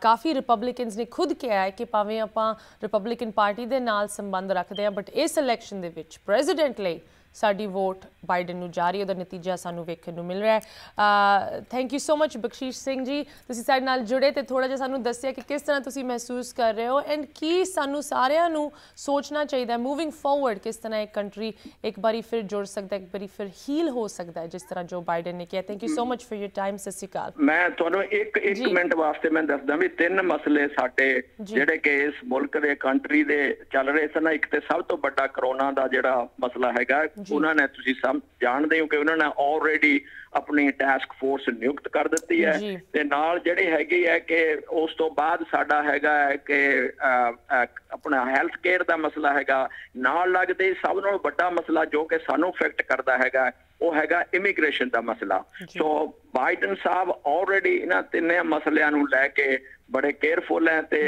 ਕਾਫੀ ਰਿਪਬਲਿਕਨਸ ਨੇ ਖੁਦ ਕਿਹਾ ਹੈ ਕਿ ਭਾਵੇਂ ਆਪਾਂ ਰਿਪਬਲਿਕਨ ਪਾਰਟੀ ਦੇ ਨਾਲ ਸੰਬੰਧ ਰੱਖਦੇ ਆ ਬਟ ਇਸ ਇਲੈਕਸ਼ਨ ਦੇ ਵਿੱਚ ਪ੍ਰੈਜ਼ੀਡੈਂਟ ਲਈ ਸਾਡੀ ਵੋਟ ਬਾਈਡਨ ਨੂੰ ਜਾ ਰਹੀ ਉਹਦਾ ਨਤੀਜਾ ਸਾਨੂੰ ਵੇਖਣ ਨੂੰ ਮਿਲ ਰਿਹਾ ਹੈ। Thank you so much Bakhshish Singh ji ਤੁਸੀਂ ਸਾਡੇ ਨਾਲ ਜੁੜੇ ਤੇ ਥੋੜਾ ਜਿਹਾ ਸਾਨੂੰ ਦੱਸਿਆ ਕਿ ਕਿਸ ਤਰ੍ਹਾਂ ਤੁਸੀਂ ਮਹਿਸੂਸ ਕਰ ਰਹੇ ਹੋ ਐਂਡ ਕੀ ਸਾਨੂੰ ਸਾਰਿਆਂ ਨੂੰ ਸੋਚਣਾ ਚਾਹੀਦਾ ਮੂਵਿੰਗ ਫਾਰਵਰਡ ਕਿਸ ਤਰ੍ਹਾਂ ਇੱਕ ਕੰਟਰੀ ਇੱਕ ਵਾਰੀ ਫਿਰ ਜੁੜ ਸਕਦਾ ਇੱਕ ਵਾਰੀ ਫਿਰ ਹੀਲ ਹੋ ਸਕਦਾ ਹੈ ਜਿਸ ਤਰ੍ਹਾਂ ਜੋ ਬਾਈਡਨ ਨੇ ਕਿਹਾ। Thank you so much for your time ਸਸਿਕਾਲ ਮੈਂ ਤੁਹਾਨੂੰ ਇੱਕ ਇੱਕ ਮਿੰਟ ਵਾਸਤੇ ਮੈਂ ਦੱਸਦਾ ਵੀ ਤਿੰਨ ਮਸਲੇ ਸਾਡੇ ਜਿਹੜੇ ਕਿ ਇਸ ਮੁਲਕ ਦੇ ਕੰਟਰੀ ਦੇ ਚੱਲ ਰਹੇ ਸਨ। ਇੱਕ ਤੇ ਸਭ ਤੋਂ ਵੱਡਾ ਕਰੋਨਾ ਦਾ ਜਿਹੜਾ ਮਸਲਾ ਹੈਗਾ ਉਹਨਾਂ ਨੇ ਤੁਸੀਂ ਸਭ ਜਾਣਦੇ ਹੋ ਕਿ ਉਹਨਾਂ ਨੇ ਆਲਰੇਡੀ ਆਪਣੀ ਟਾਸਕ ਫੋਰਸ ਨਿਯੁਕਤ ਕਰ ਦਿੱਤੀ ਹੈ। ਤੇ ਨਾਲ ਜਿਹੜੇ ਹੈਗੇ ਹੈ ਕਿ ਉਸ ਤੋਂ ਬਾਅਦ ਸਾਡਾ ਹੈਗਾ ਹੈ ਕਿ ਆਪਣਾ ਹੈਲਥ ਕੇਅਰ ਦਾ ਮਸਲਾ ਹੈਗਾ। ਨਾਲ ਲੱਗਦੇ ਸਭ ਨਾਲੋਂ ਵੱਡਾ ਮਸਲਾ ਜੋ ਕਿ ਸਾਨੂੰ ਇਫੈਕਟ ਕਰਦਾ ਹੈਗਾ ਉਹ ਹੈਗਾ ਇਮੀਗ੍ਰੇਸ਼ਨ ਦਾ ਮਸਲਾ। ਸੋ ਬਾਈਡਨ ਸਾਹਿਬ ਆਲਰੇਡੀ ਇਹਨਾਂ ਤਿੰਨੇ ਮਸਲਿਆਂ ਨੂੰ ਲੈ ਕੇ ਬੜੇ ਕੇਅਰਫੁਲ ਹੈ ਤੇ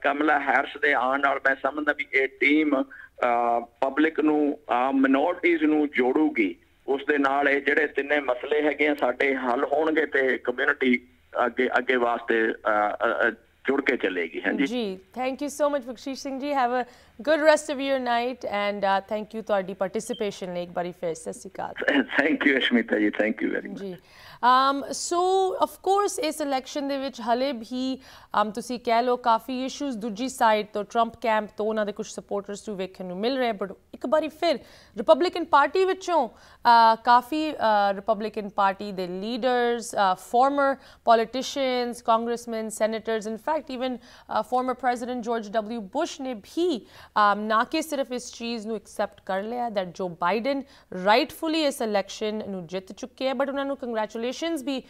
ਕਮਲਾ ਹੈਰਸ ਦੇ ਆਉਣ ਨਾਲ ਮੈਂ ਸਮਝਦਾ ਵੀ ਇਹ ਟੀਮ ਪਬਲਿਕ ਨੂੰ ਮਿਨੋਰਟੀਆਂ ਨੂੰ ਜੋੜੂਗੀ ਉਸ ਦੇ ਨਾਲ ਇਹ ਜਿਹੜੇ ਤਿੰਨੇ ਮਸਲੇ ਹੈਗੇ ਆ ਸਾਡੇ ਹੱਲ ਹੋਣਗੇ ਤੇ ਕਮਿਊਨਿਟੀ ਅੱਗੇ ਅੱਗੇ ਵਾਸਤੇ ਜੁੜ ਕੇ ਚਲੇਗੀ ਹਾਂਜੀ। ਜੀ thank you so much Bakhshish Singh ji have a good rest of your night and thank you ਤੁਹਾਡੀ ਪਾਰਟਿਸਿਪੇਸ਼ਨ ਲਈ ਇੱਕ ਵਾਰੀ ਫੇਰ ਸਤਿ ਸ਼੍ਰੀ ਅਕਾਲ। Thank you Ashmita ji thank you very much ਜੀ। ਸੋ so, of ਇਸ ਇਲੈਕਸ਼ਨ ਦੇ ਵਿੱਚ ਹਲੇ ਵੀ um, ਤੁਸੀਂ ਕਹਿ ਲਓ ਕਾਫੀ ਇਸ਼ੂਜ਼ ਦੂਜੀ ਸਾਈਡ ਤੋਂ ਟਰੰਪ ਕੈਂਪ ਤੋਂ ਉਹਨਾਂ ਦੇ ਕੁਝ ਸਪੋਰਟਰਸ ਨੂੰ ਵੇਖਣ ਨੂੰ ਮਿਲ ਰਿਹਾ ਬਟ ਇੱਕ ਵਾਰੀ ਫਿਰ ਰਿਪਬਲਿਕਨ ਪਾਰਟੀ ਵਿੱਚੋਂ ਕਾਫੀ ਰਿਪਬਲਿਕਨ ਪਾਰਟੀ ਦੇ leaders former politicians congressman senators in fact even former president George W Bush ਨੇ ਵੀ ਨਾ ਕਿ ਸਿਰਫ ਇਸ ਚੀਜ਼ ਨੂੰ ਐਕਸੈਪਟ ਕਰ ਲਿਆ ਦੈਟ ਜੋ ਬਾਈਡਨ ਰਾਈਟਫੁਲੀ ਇਸ ਇਲੈਕਸ਼ਨ ਨੂੰ ਜਿੱਤ ਚੁੱਕੇ ਹੈ ਬਟ ਉਹਨਾਂ ਨੂੰ ਕੰਗ੍ਰੈਚੁਲੇਸ਼ਨਸ ਵੀ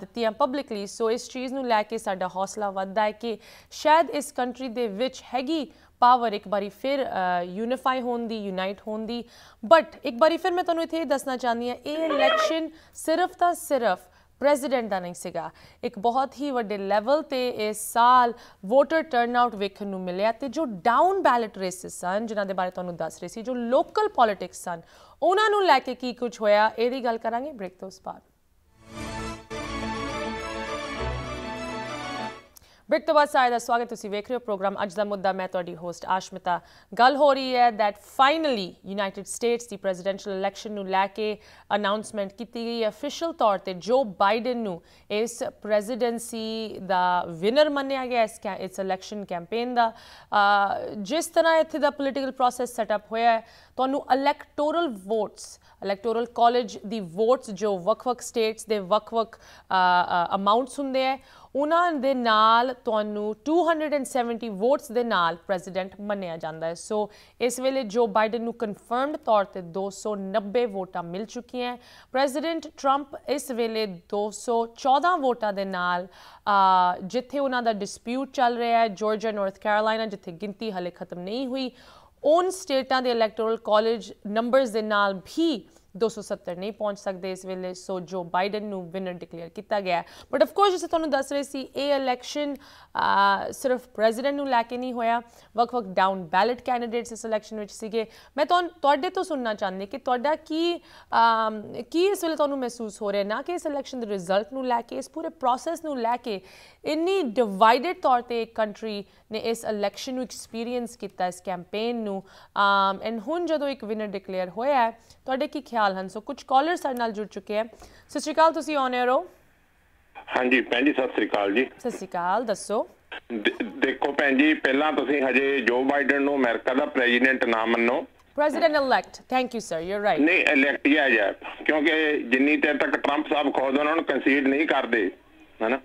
ਦਿੱਤੀਆਂ ਪਬਲਿਕਲੀ ਸੋ ਇਸ ਚੀਜ਼ ਨੂੰ ਲੈ ਕੇ ਸਾਡਾ ਹੌਸਲਾ ਵੱਧਦਾ ਹੈ ਕਿ ਸ਼ਾਇਦ ਇਸ ਕੰਟਰੀ ਦੇ ਵਿੱਚ ਹੈਗੀ ਪਾਵਰ ਇੱਕ ਵਾਰੀ ਫਿਰ ਯੂਨੀਫਾਈ ਹੋਣ ਦੀ ਯੂਨਾਈਟ ਹੋਣ ਦੀ। ਬਟ ਇੱਕ ਵਾਰੀ ਫਿਰ ਮੈਂ ਤੁਹਾਨੂੰ ਇੱਥੇ ਇਹ ਦੱਸਣਾ ਚਾਹੁੰਦੀ ਹਾਂ, ਇਹ ਇਲੈਕਸ਼ਨ ਸਿਰਫ ਤਾਂ ਸਿਰਫ ਪ੍ਰੈਜ਼ੀਡੈਂਟ ਦਾ ਨਹੀਂ ਸੀਗਾ। ਇੱਕ ਬਹੁਤ ਹੀ ਵੱਡੇ ਲੈਵਲ ਤੇ ਇਸ ਸਾਲ ਵੋਟਰ ਟਰਨਆਊਟ ਵੇਖਣ ਨੂੰ ਮਿਲਿਆ ਤੇ ਜੋ ਡਾਊਨ ਬੈਲਟ ਰੇਸਿਸ ਸਨ, ਜਿਨ੍ਹਾਂ ਦੇ ਬਾਰੇ ਤੁਹਾਨੂੰ ਦੱਸ ਰਹੀ ਸੀ, ਜੋ ਲੋਕਲ ਪੋਲਿਟਿਕਸ ਸਨ, ਉਹਨਾਂ ਨੂੰ ਲੈ ਕੇ ਕੀ ਕੁਝ ਹੋਇਆ, ਇਹਦੀ ਗੱਲ ਕਰਾਂਗੇ ਬ੍ਰੇਕ ਤੋਂ ਉਸ ਬਾਅਦ। ਬ੍ਰੇਕ ਤੋਂ ਬਾਅਦ ਸਾਰੇ ਦਾ ਸਵਾਗਤ ਤੁਸੀਂ ਵੇਖ ਰਹੇ ਹੋ ਪ੍ਰੋਗਰਾਮ। ਅੱਜ ਦਾ ਮੁੱਦਾ ਮੈਂ ਤੁਹਾਡੀ ਹੋਸਟ ਆਸ਼ਮਿਤਾ। ਗੱਲ ਹੋ ਰਹੀ ਹੈ ਥੈਟ ਫਾਈਨਲੀ ਯੂਨਾਈਟਿਡ ਸਟੇਟਸ ਦੀ ਪ੍ਰੈਜ਼ੀਡੈਂਸ਼ੀਅਲ ਇਲੈਕਸ਼ਨ ਨੂੰ ਲੈ ਕੇ ਅਨਾਉਂਸਮੈਂਟ ਕੀਤੀ ਗਈ। ਹੈ ਅਫੀਸ਼ੀਅਲ ਤੌਰ ਤੇ ਜੋ ਬਾਈਡਨ ਨੂੰ ਇਸ ਪ੍ਰੈਜ਼ੀਡੈਂਸੀ ਦਾ ਵਿਨਰ ਮੰਨਿਆ ਗਿਆ ਇਸ ਇਸ ਇਲੈਕਸ਼ਨ ਕੈਂਪੇਨ ਦਾ। ਜਿਸ ਤਰ੍ਹਾਂ ਇੱਥੇ ਦਾ ਪੋਲੀਟੀਕਲ ਪ੍ਰੋਸੈਸ ਸੈਟਅਪ ਹੋਇਆ ਹੈ ਤੁਹਾਨੂੰ ਇਲੈਕਟੋਰਲ ਵੋਟਸ ਇਲੈਕਟੋਰਲ ਕਾਲਜ ਦੀ ਵੋਟਸ ਜੋ ਵੱਖ-ਵੱਖ ਸਟੇਟਸ ਦੇ ਵੱਖ-ਵੱਖ ਅਮਾਉਂਟਸ ਹੁੰਦੇ ਆ ਉਹਨਾਂ ਦੇ ਨਾਲ ਤੁਹਾਨੂੰ 270 ਵੋਟਸ ਦੇ ਨਾਲ ਪ੍ਰੈਜ਼ੀਡੈਂਟ ਮੰਨਿਆ ਜਾਂਦਾ ਹੈ ਸੋ ਇਸ ਵੇਲੇ ਜੋ ਬਾਈਡਨ ਨੂੰ ਕਨਫਰਮਡ ਤੌਰ ਤੇ 290 ਵੋਟਾਂ ਮਿਲ ਚੁੱਕੀਆਂ ਪ੍ਰੈਜ਼ੀਡੈਂਟ ਟਰੰਪ ਇਸ ਵੇਲੇ 214 ਵੋਟਾਂ ਦੇ ਨਾਲ ਜਿੱਥੇ ਉਹਨਾਂ ਦਾ ਡਿਸਪਿਊਟ ਚੱਲ ਰਿਹਾ ਹੈ ਜਾਰਜੀਆ ਨਾਰਥ ਕੈਰੋਲਾਈਨਾ ਜਿੱਥੇ ਗਿਣਤੀ ਹਲੇ ਖਤਮ ਨਹੀਂ ਹੋਈ ਉਨ ਸਟੇਟਾਂ ਦੇ ਇਲੈਕਟੋਰਲ ਕਾਲਜ ਨੰਬਰਸ ਦੇ ਨਾਲ ਵੀ 270 ਨਹੀਂ ਪਹੁੰਚ ਸਕਦੇ ਇਸ ਵੇਲੇ, ਸੋ ਜੋ ਬਾਈਡਨ ਨੂੰ ਵਿਨਰ ਡਿਕਲੇਅਰ ਕੀਤਾ ਗਿਆ ਬਟ ਆਫ ਕੋਰਸ ਜਿਵੇਂ ਤੁਹਾਨੂੰ ਦੱਸ ਰਹੇ ਸੀ, ਇਹ ਇਲੈਕਸ਼ਨ ਸਿਰਫ ਪ੍ਰੈਜ਼ੀਡੈਂਟ ਨੂੰ ਲੈ ਕੇ ਨਹੀਂ ਹੋਇਆ। ਵਕ-ਵਕ ਡਾਊਨ ਬੈਲਟ ਕੈਂਡੀਡੇਟਸ ਇਸ ਇਲੈਕਸ਼ਨ ਵਿੱਚ ਸੀਗੇ। ਮੈਂ ਤੁਹਾਨੂੰ, ਤੁਹਾਡੇ ਤੋਂ ਸੁਣਨਾ ਚਾਹੁੰਦੀ ਕਿ ਤੁਹਾਡਾ ਕੀ ਕੀ ਇਸ ਵੇਲੇ ਤੁਹਾਨੂੰ ਮਹਿਸੂਸ ਹੋ ਰਿਹਾ ਨਾ ਕਿ ਇਸ ਇਲੈਕਸ਼ਨ ਦੇ ਰਿਜ਼ਲਟ ਨੂੰ ਲੈ ਕੇ, ਇਸ ਪੂਰੇ ਪ੍ਰੋਸੈਸ ਨੂੰ ਲੈ ਕੇ ਇੰਨੀ ਡਿਵਾਈਡਡ ਤੌਰ ਤੇ ਇੱਕ ਕੰਟਰੀ ਨੇ ਇਸ ਇਲੈਕਸ਼ਨ ਨੂੰ ਐਕਸਪੀਰੀਅੰਸ ਕੀਤਾ, ਇਸ ਕੈਂਪੇਨ ਨੂੰ। ਐਂਡ ਹੁਣ ਜਦੋਂ ਇੱਕ ਵਿਨਰ ਡਿਕਲੇਅਰ ਹੋਇਆ ਹੈ, ਤੁਹਾਡੇ ਕੀ ਖਿਆਲ ਹਨ ਸੋ ਕੁਝ ਕਾਲਰ ਸਾਡੇ ਨਾਲ ਜੁੜ ਚੁੱਕੇ ਹੈ ਸਤਿ ਸ਼੍ਰੀ ਅਕਾਲ ਤੁਸੀਂ ਔਨ 에ਅਰ ਹੋ ਹਾਂਜੀ ਭੈਣ ਜੀ ਸਤਿ ਸ੍ਰੀ ਅਕਾਲ ਜੀ। ਸਤਿ ਸ਼੍ਰੀ ਅਕਾਲ ਦੱਸੋ। ਦੇਖੋ ਭੈਣ ਜੀ ਪਹਿਲਾਂ ਤੁਸੀਂ ਹਜੇ ਜੋ ਬਾਈਡਨ ਨੂੰ ਅਮਰੀਕਾ ਦਾ ਪ੍ਰੈਜ਼ੀਡੈਂਟ ਨਾ ਮੰਨੋ। President elect thank you sir you are right ਨਹੀਂ ਇਲੈਕਟ ਹੀ ਆ ਜਾ ਕਿਉਂਕਿ ਜਿੰਨੀ ਦੇਰ ਤੱਕ ਟਰੰਪ ਸਾਹਿਬ ਖੁਦ ਉਹਨਾਂ ਨੂੰ ਕੰਸੀਡ ਨਹੀਂ ਕਰਦੇ ਹੈਨਾ?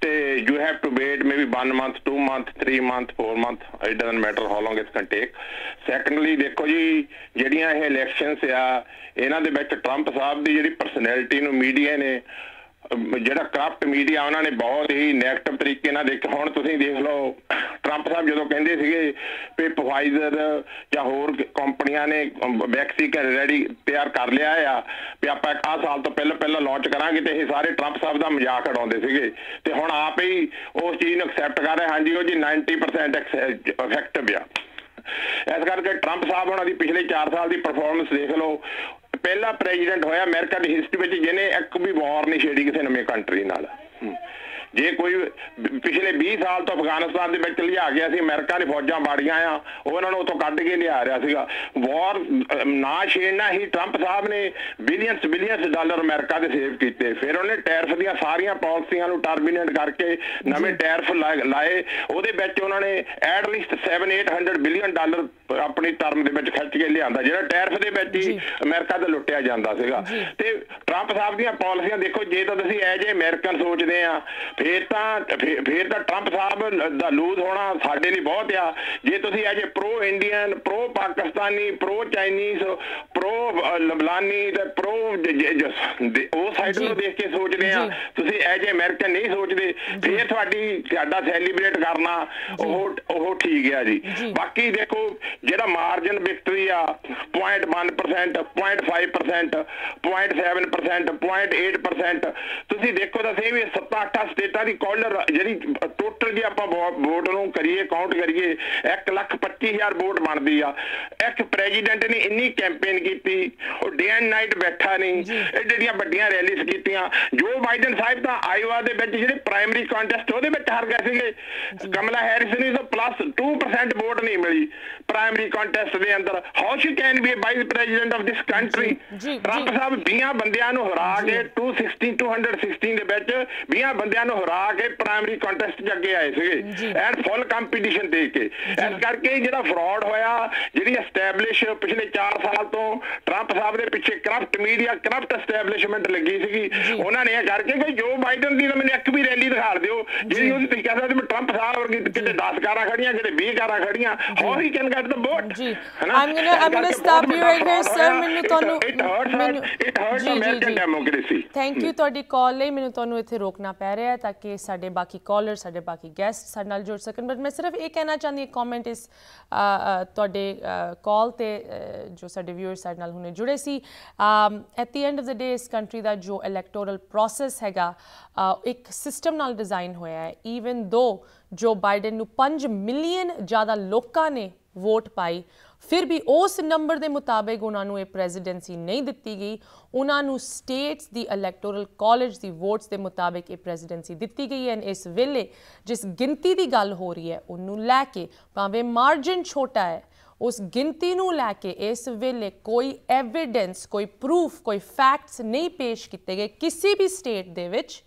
ਤੇ you have to wait maybe 1 month 2 month 3 month 4 month it doesn't matter how long it can take secondly ਦੇਖੋ ਜੀ, ਜਿਹੜੀਆਂ ਇਹ ਇਲੈਕਸ਼ਨਸ ਆ, ਇਹਨਾਂ ਦੇ ਵਿੱਚ ਟਰੰਪ ਸਾਹਿਬ ਦੀ ਜਿਹੜੀ ਪਰਸਨੈਲਿਟੀ ਨੂੰ ਮੀਡੀਆ ਨੇ ਜਿਹੜਾ ਕਰਪਟ ਮੀਡੀਆ ਉਹਨਾਂ ਨੇ ਬਹੁਤ ਹੀ ਨੈਗੇਟਿਵ ਤਰੀਕੇ ਨਾਲ ਦੇਖ ਹੁਣ ਤੁਸੀਂ ਦੇਖ ਲਓ ਟਰੰਪ ਸਾਹਿਬ ਜਦੋਂ ਕਹਿੰਦੇ ਸੀਗੇ ਕਿ ਫਾਈਜ਼ਰ ਜਾਂ ਹੋਰ ਕੰਪਨੀਆਂ ਨੇ ਵੈਕਸੀਨ ਰੈਡੀ ਤਿਆਰ ਕਰ ਲਿਆ ਆ, ਵੀ ਆਪਾਂ ਆ ਸਾਲ ਤੋਂ ਪਹਿਲਾਂ ਪਹਿਲਾਂ ਲਾਂਚ ਕਰਾਂਗੇ ਤੇ ਇਹ ਸਾਰੇ ਟਰੰਪ ਸਾਹਿਬ ਦਾ ਮਜ਼ਾਕ ਉਡਾਉਂਦੇ ਸੀਗੇ। ਤੇ ਹੁਣ ਆਪ ਹੀ ਉਸ ਚੀਜ਼ ਨੂੰ ਐਕਸੈਪਟ ਕਰ ਰਹੇ। ਹਾਂਜੀ, ਉਹ ਜੀ 90% ਇਫੈਕਟਿਵ ਆ। ਇਸ ਕਰਕੇ ਟਰੰਪ ਸਾਹਿਬ ਉਹਨਾਂ ਦੀ ਪਿਛਲੇ 4 ਸਾਲ ਦੀ ਪਰਫਾਰਮੈਂਸ ਦੇਖ ਲਓ। ਪਹਿਲਾ ਪ੍ਰੈਜ਼ੀਡੈਂਟ ਹੋਇਆ ਅਮਰੀਕਾ ਦੀ ਹਿਸਟਰੀ ਵਿੱਚ, ਜਿਹਨੇ ਇੱਕ ਵੀ ਵਾਰ ਨਹੀਂ ਛੇੜੀ ਕਿਸੇ ਨਵੇਂ ਕੰਟਰੀ ਨਾਲ। ਜੇ ਕੋਈ ਪਿਛਲੇ 20 ਸਾਲ ਤੋਂ ਅਫਗਾਨਿਸਤਾਨ ਦੇ ਵਿੱਚ ਲਿਆ ਗਿਆ ਸੀ ਅਮਰੀਕਾ ਨੇ ਫੌਜਾਂ ਬਾੜੀਆਂ ਆ ਉਹਨਾਂ ਨੂੰ ਉੱਥੋਂ ਕੱਢ ਕੇ ਲਿਆ ਰਿਹਾ ਸੀਗਾ। ਵਾਰ ਨਾ ਛੇੜਨਾ ਹੀ ਟਰੰਪ ਸਾਹਿਬ ਨੇ ਬਿਲੀਅਨਸ ਬਿਲੀਅਨਸ ਡਾਲਰ ਅਮਰੀਕਾ ਦੇ ਸੇਵ ਕੀਤੇ। ਫਿਰ ਉਹਨੇ ਟੈਰਿਫ ਦੀਆਂ ਸਾਰੀਆਂ ਪਾਲਿਸੀਆਂ ਨੂੰ ਟਰਮੀਨੇਟ ਕਰਕੇ ਨਵੇਂ ਟੈਰਿਫ ਲਾਏ ਉਹਦੇ ਵਿੱਚ ਉਹਨਾਂ ਨੇ ਐਟ ਲੀਸਟ 7-800 ਬਿਲੀਅਨ ਡਾਲਰ ਆਪਣੀ ਟਰਮ ਦੇ ਵਿੱਚ ਖਰਚ ਕੇ ਲਿਆਂਦਾ ਜਿਹੜਾ ਟੈਰਿਫ ਦੇ ਵਿੱਚ ਹੀ ਅਮਰੀਕਾ ਦਾ ਲੁੱਟਿਆ ਜਾਂਦਾ ਸੀਗਾ। ਤੇ ਟਰੰਪ ਸਾਹਿਬ ਦੀਆਂ ਪਾਲਿਸੀਆਂ ਦੇਖੋ ਜੇ ਤਾਂ ਤੁਸੀਂ ਐਜ ਏ ਅਮਰੀਕਨ ਸੋਚਦੇ ਆ ਫੇਰ ਤਾਂ ਫੇਰ ਤਾਂ ਟਰੰਪ ਸਾਹਿਬ ਦਾ ਲੂਜ਼ ਹੋਣਾ ਸਾਡੇ ਲਈ ਬਹੁਤ ਆ। ਜੇ ਤੁਸੀਂ as pro Indian pro Pakistani pro Chinese pro ਲਬਲਾਨੀ ਤੇ ਪ੍ਰੋ ਉਹ ਸਾਈਡ ਨੂੰ ਦੇਖ ਕੇ ਸੋਚਦੇ ਆ ਤੁਸੀਂ ਐਜ ਅਮਰੀਕਨ ਨਹੀਂ ਸੋਚਦੇ ਫੇਰ ਤੁਹਾਡੀ ਸਾਡਾ ਸੈਲੀਬ੍ਰੇਟ ਕਰਨਾ ਉਹ ਉਹ ਠੀਕ ਆ ਜੀ। ਬਾਕੀ ਦੇਖੋ ਜਿਹੜਾ ਮਾਰਜਨ ਵਿਕਟਰੀ ਆ 0.1% 0.5% 0.7% 0.8% ਤੁਸੀਂ ਦੇਖੋ ਤਾਂ ਸਹੀ ਵੀ 7-8 ਸਟੇਟਾਂ ਦੀ ਕਾਲਰ ਜਿਹੜੀ ਟੋਟਲ ਜੇ ਆਪਾਂ ਵੋਟ ਨੂੰ ਕਰੀਏ ਕਾਊਂਟ ਕਰੀਏ 1 ਲੱਖ 25000 ਵੋਟ ਬਣਦੀ ਆ। ਇੱਕ ਪ੍ਰੈਜ਼ੀਡੈਂਟ ਨੇ ਇੰਨੀ ਕੈਂਪੇਨ ਕੀਤੀ ਉਹ ਡੇ ਐਂਡ ਨਾਈਟ ਬੈਠਾ ਨਹੀਂ। ਇਹ ਜਿਹੜੀਆਂ ਵੱਡੀਆਂ ਰੈਲੀਜ਼ ਕੀਤੀਆਂ ਜੋ ਬਾਈਡਨ ਸਾਹਿਬ ਤਾਂ ਆਇਵਾ ਦੇ ਵਿੱਚ ਜਿਹੜੇ ਪ੍ਰਾਇਮਰੀ ਕੰਟੈਸਟ ਉਹਦੇ ਵਿੱਚ ਹਾਰ ਗਏ ਸੀਗੇ। ਕਮਲਾ ਹੈਰਿਸ ਨੂੰ ਤਾਂ ਪਲੱਸ 2% ਵੋਟ ਨਹੀਂ ਮਿਲੀ ਪ੍ਰਾਇਮਰੀ ਕੰਟੈਸਟ ਦੇ ਅੰਦਰ। How she can be vice president of this country Trump ਸਾਹਿਬ 20 ਬੰਦਿਆਂ ਨੂੰ ਹਰਾ ਕੇ 260 216 ਦੇ ਵਿੱਚ 20 ਬੰਦਿਆਂ ਨੂੰ ਹਰਾ ਕੇ ਪ੍ਰਾਇਮਰੀ ਕੰਟੈਸਟ 'ਚ ਅੱਗੇ ਆਏ ਸੀਗੇ। ਐਂਡ ਫੁੱਲ ਕੰਪੀਟੀਸ਼ਨ ਦੇ ਕੇ। ਇਸ ਕਰਕੇ ਜਿਹੜਾ ਫਰਾਡ ਹੋਇਆ ਜਿਹੜੀ ਐਸਟੈਬਲਿਸ਼ ਪਿਛਲੇ 4 ਸਾਲ ਤੋਂ ਟਰੰਪ ਸਾਹਿਬ ਦੇ ਪਿੱਛੇ ਕਰਪਟ ਮੀਡੀਆ ਕਰਪਟ ਐਸਟੈਬਲਿਸ਼ਮੈਂਟ ਲੱਗੀ ਸੀਗੀ। ਉਹਨਾਂ ਨੇ ਇਹ ਕਰਕੇ ਕਿ ਜੋ ਬਾਈਡਨ ਦੀ ਮੈਨੂੰ ਇੱਕ ਵੀ ਰੈਲੀ ਦਿਖਾ ਦਿਓ। ਜਿਹੜੀ ਉਹਦੀ ਤੁਸੀਂ ਕਹਿ ਸਕਦੇ ਟਰੰਪ ਸਾਹਿਬ ਵਰਗੀ ਕਿਤੇ 10 ਕਾਰਾਂ ਖੜੀਆਂ ਕਿਤੇ 20 ਕਾਰਾਂ ਖੜੀਆਂ how he can get the vote ਜੀ। I'm going I'm going stop you right here sir ਮੈਨੂੰ ਤੁਹਾਨੂੰ ਮੈਨੂੰ it hurts American democracy thank you ਤੁਹਾਡੀ ਕਾਲ ਲਈ। ਮੈਨੂੰ ਤੁਹਾਨੂੰ ਇੱਥੇ ਰੋਕਣਾ ਪੈ ਰਿਹਾ ਹੈ ਤਾਂ ਕਿ ਸਾਡੇ ਬਾਕੀ ਕਾਲਰ ਸਾਡੇ ਬਾਕੀ ਗੈਸਟ ਸਾਡੇ ਨਾਲ ਜੁੜ ਸਕਣ। ਬਟ ਮੈਂ ਸਿਰਫ ਇਹ ਕਹਿਣਾ ਚਾਹੁੰਦੀ ਹਾਂ ਕਮੈਂਟ ਇਸ ਤੁਹਾਡੇ ਕਾਲ ਤੇ ਜੋ ਸਾਡੇ ਵਿਊਅਰਸ ਸਾਡੇ ਨਾਲ ਹੁਣੇ ਜੁੜੇ ਸੀ। At the end of the day ਇਸ ਕੰਟਰੀ ਦਾ ਜੋ ਇਲੈਕਟੋਰਲ ਪ੍ਰੋਸੈਸ ਹੈਗਾ ਇੱਕ ਸਿਸਟਮ ਨਾਲ ਡਿਜ਼ਾਈਨ ਹੋਇਆ ਹੈ। ਈਵਨ ਦੋ ਜੋ ਬਾਈਡਨ ਨੂੰ 5 ਮਿਲੀਅਨ ਜ਼ਿਆਦਾ ਲੋਕਾਂ ਨੇ ਵੋਟ ਪਾਈ, ਫਿਰ ਵੀ ਉਸ ਨੰਬਰ ਦੇ ਮੁਤਾਬਿਕ ਉਹਨਾਂ ਨੂੰ ਇਹ ਪ੍ਰੈਜ਼ੀਡੈਂਸੀ ਨਹੀਂ ਦਿੱਤੀ ਗਈ। ਉਹਨਾਂ ਨੂੰ ਸਟੇਟਸ ਦੀ ਇਲੈਕਟੋਰਲ ਕਾਲਜ ਦੀ ਵੋਟਸ ਦੇ ਮੁਤਾਬਿਕ ਇਹ ਪ੍ਰੈਜ਼ੀਡੈਂਸੀ ਦਿੱਤੀ ਗਈ ਹੈ। ਇਸ ਵੇਲੇ ਜਿਸ ਗਿਣਤੀ ਦੀ ਗੱਲ ਹੋ ਰਹੀ ਹੈ, ਉਹਨੂੰ ਲੈ ਕੇ ਭਾਵੇਂ ਮਾਰਜਨ ਛੋਟਾ ਹੈ ਉਸ ਗਿਣਤੀ ਨੂੰ ਲੈ ਕੇ ਇਸ ਵੇਲੇ ਕੋਈ ਐਵੀਡੈਂਸ ਕੋਈ ਪ੍ਰੂਫ ਕੋਈ ਫੈਕਟਸ ਨਹੀਂ ਪੇਸ਼ ਕੀਤੇ ਗਏ ਕਿਸੇ ਵੀ ਸਟੇਟ ਦੇ ਵਿੱਚ,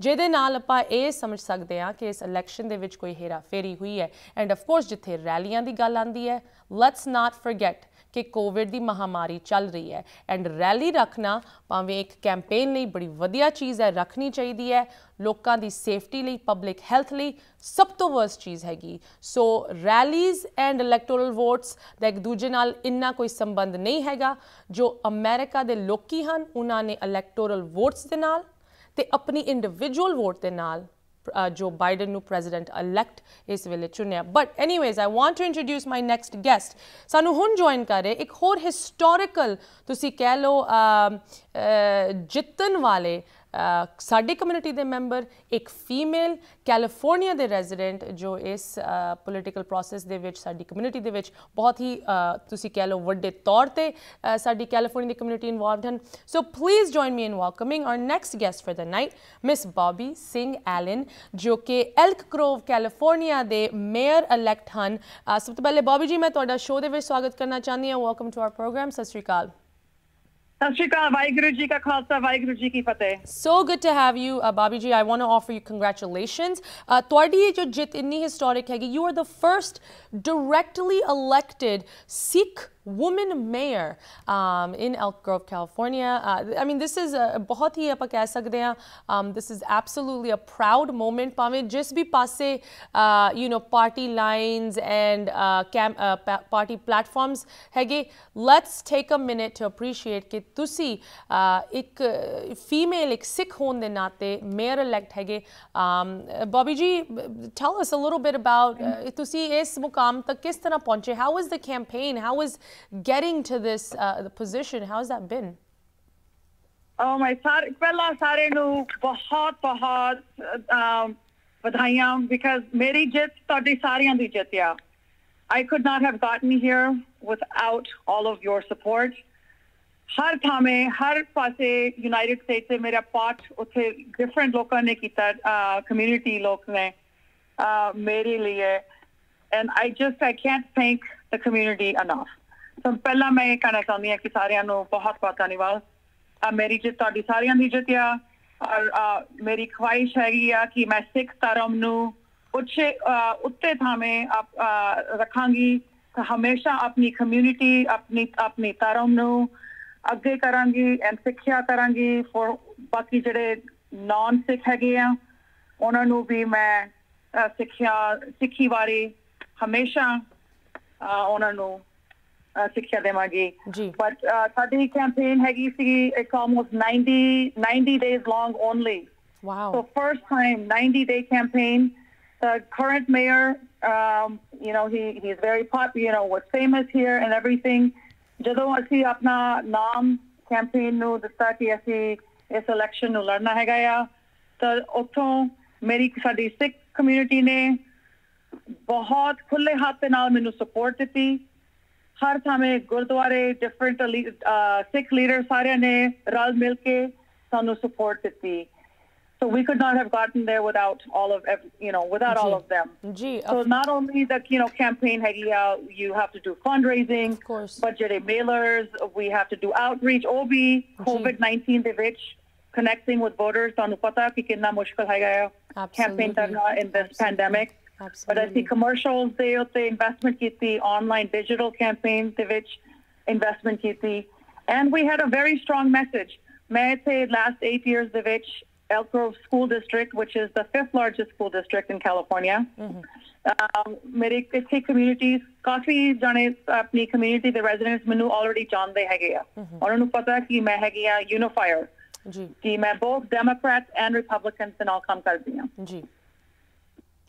ਜਿਹਦੇ ਨਾਲ ਆਪਾਂ ਇਹ ਸਮਝ ਸਕਦੇ ਹਾਂ ਕਿ ਇਸ ਇਲੈਕਸ਼ਨ ਦੇ ਵਿੱਚ ਕੋਈ ਹੇਰਾਫੇਰੀ ਹੋਈ ਹੈ। ਐਂਡ ਆਫ ਕੋਰਸ ਜਿੱਥੇ ਰੈਲੀਆਂ ਦੀ ਗੱਲ ਆਂਦੀ ਹੈ ਲੈਟਸ ਨਾਟ ਫੋਰਗੇਟ ਕਿ ਕੋਵਿਡ ਦੀ ਮਹਾਮਾਰੀ ਚੱਲ ਰਹੀ ਹੈ। ਐਂਡ ਰੈਲੀ ਰੱਖਣਾ ਭਾਵੇਂ ਇੱਕ ਕੈਂਪੇਨ ਲਈ ਬੜੀ ਵਧੀਆ ਚੀਜ਼ ਹੈ, ਰੱਖਣੀ ਚਾਹੀਦੀ ਹੈ। ਲੋਕਾਂ ਦੀ ਸੇਫਟੀ ਲਈ ਪਬਲਿਕ ਹੈਲਥ ਲਈ ਸਭ ਤੋਂ ਵਰਸਟ ਚੀਜ਼ ਹੈਗੀ। So rallies and electoral votes ਦਾ ਇੱਕ ਦੂਜੇ ਨਾਲ ਇੰਨਾ ਕੋਈ ਸੰਬੰਧ ਨਹੀਂ ਹੈਗਾ, ਜੋ ਅਮਰੀਕਾ ਦੇ ਲੋਕੀ ਹਨ, ਉਹਨਾਂ ਨੇ ਇਲੈਕਟੋਰਲ ਵੋਟਸ ਦੇ ਨਾਲ ਤੇ ਆਪਣੀ ਇੰਡੀਵਿਜੂਅਲ ਵੋਟ ਦੇ ਨਾਲ Uh, ਜੋ ਬਾਈਡਨ ਨੂੰ ਪ੍ਰੈਜ਼ੀਡੈਂਟ ਇਲੈਕਟ ਇਸ ਵੇਲੇ ਚੁਣਿਆ। But anyways I want to introduce my next guest ਸਾਨੂੰ ਹੁਣ ਜੁਆਇਨ ਕਰ ਰਹੇ ਇੱਕ ਹੋਰ ਹਿਸਟੋਰੀਕਲ ਤੁਸੀਂ ਕਹਿ ਲਓ ਜਿੱਤਣ ਵਾਲੇ ਸਾਡੀ ਕਮਿਊਨਿਟੀ ਦੇ ਮੈਂਬਰ ਇੱਕ ਫੀਮੇਲ ਕੈਲੀਫੋਰਨੀਆ ਦੇ ਰੈਜ਼ੀਡੈਂਟ ਜੋ ਇਸ ਪੋਲਿਟੀਕਲ ਪ੍ਰੋਸੈਸ ਦੇ ਵਿੱਚ, ਸਾਡੀ ਕਮਿਊਨਿਟੀ ਦੇ ਵਿੱਚ ਬਹੁਤ ਹੀ ਤੁਸੀਂ ਕਹਿ ਲਓ ਵੱਡੇ ਤੌਰ ਤੇ ਸਾਡੀ ਕੈਲੀਫੋਰਨੀਆ ਦੀ ਕਮਿਊਨਿਟੀ ਇਨਵੋਲਵਡ ਹਨ। So please join me in welcoming our next guest for the night miss Bobby Singh Allen ਜੋ ਕਿ ਐਲਕ ਗ੍ਰੋਵ ਕੈਲੀਫੋਰਨੀਆ ਦੇ ਮੇਅਰ ਇਲੈਕਟ ਹਨ ਸਭ ਤੋਂ ਪਹਿਲੇ ਬੌਬੀ ਜੀ, ਮੈਂ ਤੁਹਾਡਾ ਸ਼ੋਅ ਦੇ ਵਿੱਚ ਸਵਾਗਤ ਕਰਨਾ ਚਾਹੁੰਦੀ ਹਾਂ। ਵੈਲਕਮ ਟੂ ਆਰ ਪ੍ਰੋਗਰਾਮ ਸਤਿ ਸ਼੍ਰੀ ਅਕਾਲ। ਸਤਿ ਸ਼੍ਰੀ ਅਕਾਲ ਵਾਹਿਗੁਰੂ ਜੀ ਕਾ ਖਾਲਸਾ ਵਾਹਿਗੁਰੂ ਜੀ ਕੀ ਫਤਿਹ so good to have you Bobby ji I want to offer you congratulations ਤੁਹਾਡੀ ਇਹ ਜੋ ਜਿੱਤ ਇੰਨੀ ਹਿਸਟੋਰਿਕ ਹੈਗੀ you are the first directly elected Sikh woman mayor um, in Elk Grove, California. Uh, I mean, this is a बहुत ही आप कह सकते हैं um, this is absolutely a proud moment ਭਾਵੇਂ ਜਿਸ ਵੀ ਪਾਸੇ uh, you know party lines and uh, cam, uh, party platforms ਹੈਗੇ let's take a minute to appreciate ਕਿ ਤੁਸੀਂ ਇੱਕ ਫੀਮੇਲ ਇੱਕ ਸਿੱਖ ਹੋਣ ਦੇ ਨਾਤੇ ਮੇਅਰ ਇਲੈਕਟ ਹੈਗੇ ਬੋਬੀ ਜੀ tell us a little bit about ਤੁਸੀਂ ਇਸ ਮੁਕਾਮ ਤੱਕ ਕਿਸ ਤਰ੍ਹਾਂ ਪਹੁੰਚੇ how was the campaign how was getting to this uh, the position? How's that been? Oh my ਸਾਰੇ ਪਹਿਲਾਂ ਸਾਰੇ ਨੂੰ ਬਹੁਤ ਬਹੁਤ ਵਧਾਈਆਂ because ਮੇਰੀ ਜਿੱਤ ਤੁਹਾਡੀ ਸਾਰਿਆਂ ਦੀ ਜਿੱਤ ਆ I could not have gotten here without all of your support. ਹਰ ਥਾਮੇ ਹਰ ਪਾਸੇ ਯੂਨਾਈਟਿਡ ਸਟੇਟਸ ਦੇ ਮੇਰਾ ਪਾਰਟ ਉੱਥੇ ਡਿਫਰੈਂਟ ਲੋਕਾਂ ਨੇ ਕੀਤਾ ਕਮਿਊਨਿਟੀ ਲੋਕ ਨੇ ਮੇਰੇ ਲਈ and I just I can't thank the community enough. so ਪਹਿਲਾਂ ਮੈਂ ਇਹ ਕਹਿਣਾ ਚਾਹੁੰਦੀ ਹਾਂ ਕਿ ਸਾਰਿਆਂ ਨੂੰ ਬਹੁਤ ਬਹੁਤ ਧੰਨਵਾਦ। ਆ ਮੇਰੀ ਜਿੱਤ ਤੁਹਾਡੀ ਸਾਰਿਆਂ ਦੀ ਜਿੱਤ ਆ। ਔਰ ਮੇਰੀ ਖੁਆਇਸ਼ ਹੈਗੀ ਆ ਕਿ ਮੈਂ ਸਿੱਖ ਧਰਮ ਨੂੰ ਉੱਚੇ ਉੱਤੇ ਥਾਵੇਂ ਰੱਖਾਂਗੀ। ਹਮੇਸ਼ਾ ਆਪਣੀ ਕਮਿਊਨਿਟੀ ਆਪਣੀ ਆਪਣੀ ਧਰਮ ਨੂੰ ਅੱਗੇ ਕਰਾਂਗੀ ਐਂਡ ਸਿੱਖਿਆ ਕਰਾਂਗੀ। ਫॉर ਬਾਕੀ ਜਿਹੜੇ ਨਾਨ ਸਿੱਖ ਹੈਗੇ ਆ, ਉਹਨਾਂ ਨੂੰ ਵੀ ਮੈਂ ਸਿੱਖਿਆ, ਸਿੱਖੀ ਬਾਰੇ ਹਮੇਸ਼ਾ ਉਹਨਾਂ ਨੂੰ ਸਿੱਖਿਆ ਦੇਵਾਂਗੇ ਬਟ ਸਾਡੀ ਕੈਂਪੇਨ ਹੈਗੀ ਸੀ it's almost 90 90 days long only Wow. So first time 90 day campaign. The current mayor, um, you know, he he's very popular, you know, was famous here and everything. ਜਦੋਂ ਅਸੀਂ ਆਪਣਾ ਨਾਮ ਕੈਂਪੇਨ ਨੂੰ ਦਿੱਤਾ ਕਿ ਅਸੀਂ ਇਸ ਇਲੈਕਸ਼ਨ ਨੂੰ ਲੜਨਾ ਹੈਗਾ ਆ ਤਾਂ ਉੱਥੋਂ ਮੇਰੀ ਸਾਡੀ ਸਿੱਖ ਕਮਿਊਨਿਟੀ ਨੇ ਬਹੁਤ ਖੁੱਲੇ ਹੱਥ ਨਾਲ ਮੈਨੂੰ ਸਪੋਰਟ ਦਿੱਤੀ ਹਰ ਥਾਵੇਂ ਗੁਰਦੁਆਰੇ ਡਿਫਰੈਂਟ ਸਿੱਖ ਲੀਡਰ ਸਾਰਿਆਂ ਨੇ ਰਲ ਮਿਲ ਕੇ ਸਾਨੂੰ ਸਪੋਰਟ ਦਿੱਤੀ So we could not have gotten there without all of, you know, without all of them. Gee, so not only the, you know, campaign, you have to do fundraising, of course. budget mailers, we have to do outreach, OB, COVID-19 ਦੇ ਵਿੱਚ connecting with voters, ਤੁਹਾਨੂੰ ਪਤਾ ਕਿ ਕਿੰਨਾ ਮੁਸ਼ਕਲ ਹੈਗਾ campaign ਕਰਨਾ in this pandemic. Absolutely. But I see commercials, they the investment kiti, online digital campaigns, the which investment kiti. And we had a very strong message. May I say last eight years, the which Elk Grove School District, which is the fifth largest school district in California. Um, मेरे इतने communities काफी जाने अपनी community the residents मैंने already John, हैगे आ और उन्हें पता है कि मैं हैगी आ unifier कि मैं both Democrats and Republicans से नाल काम करती हूँ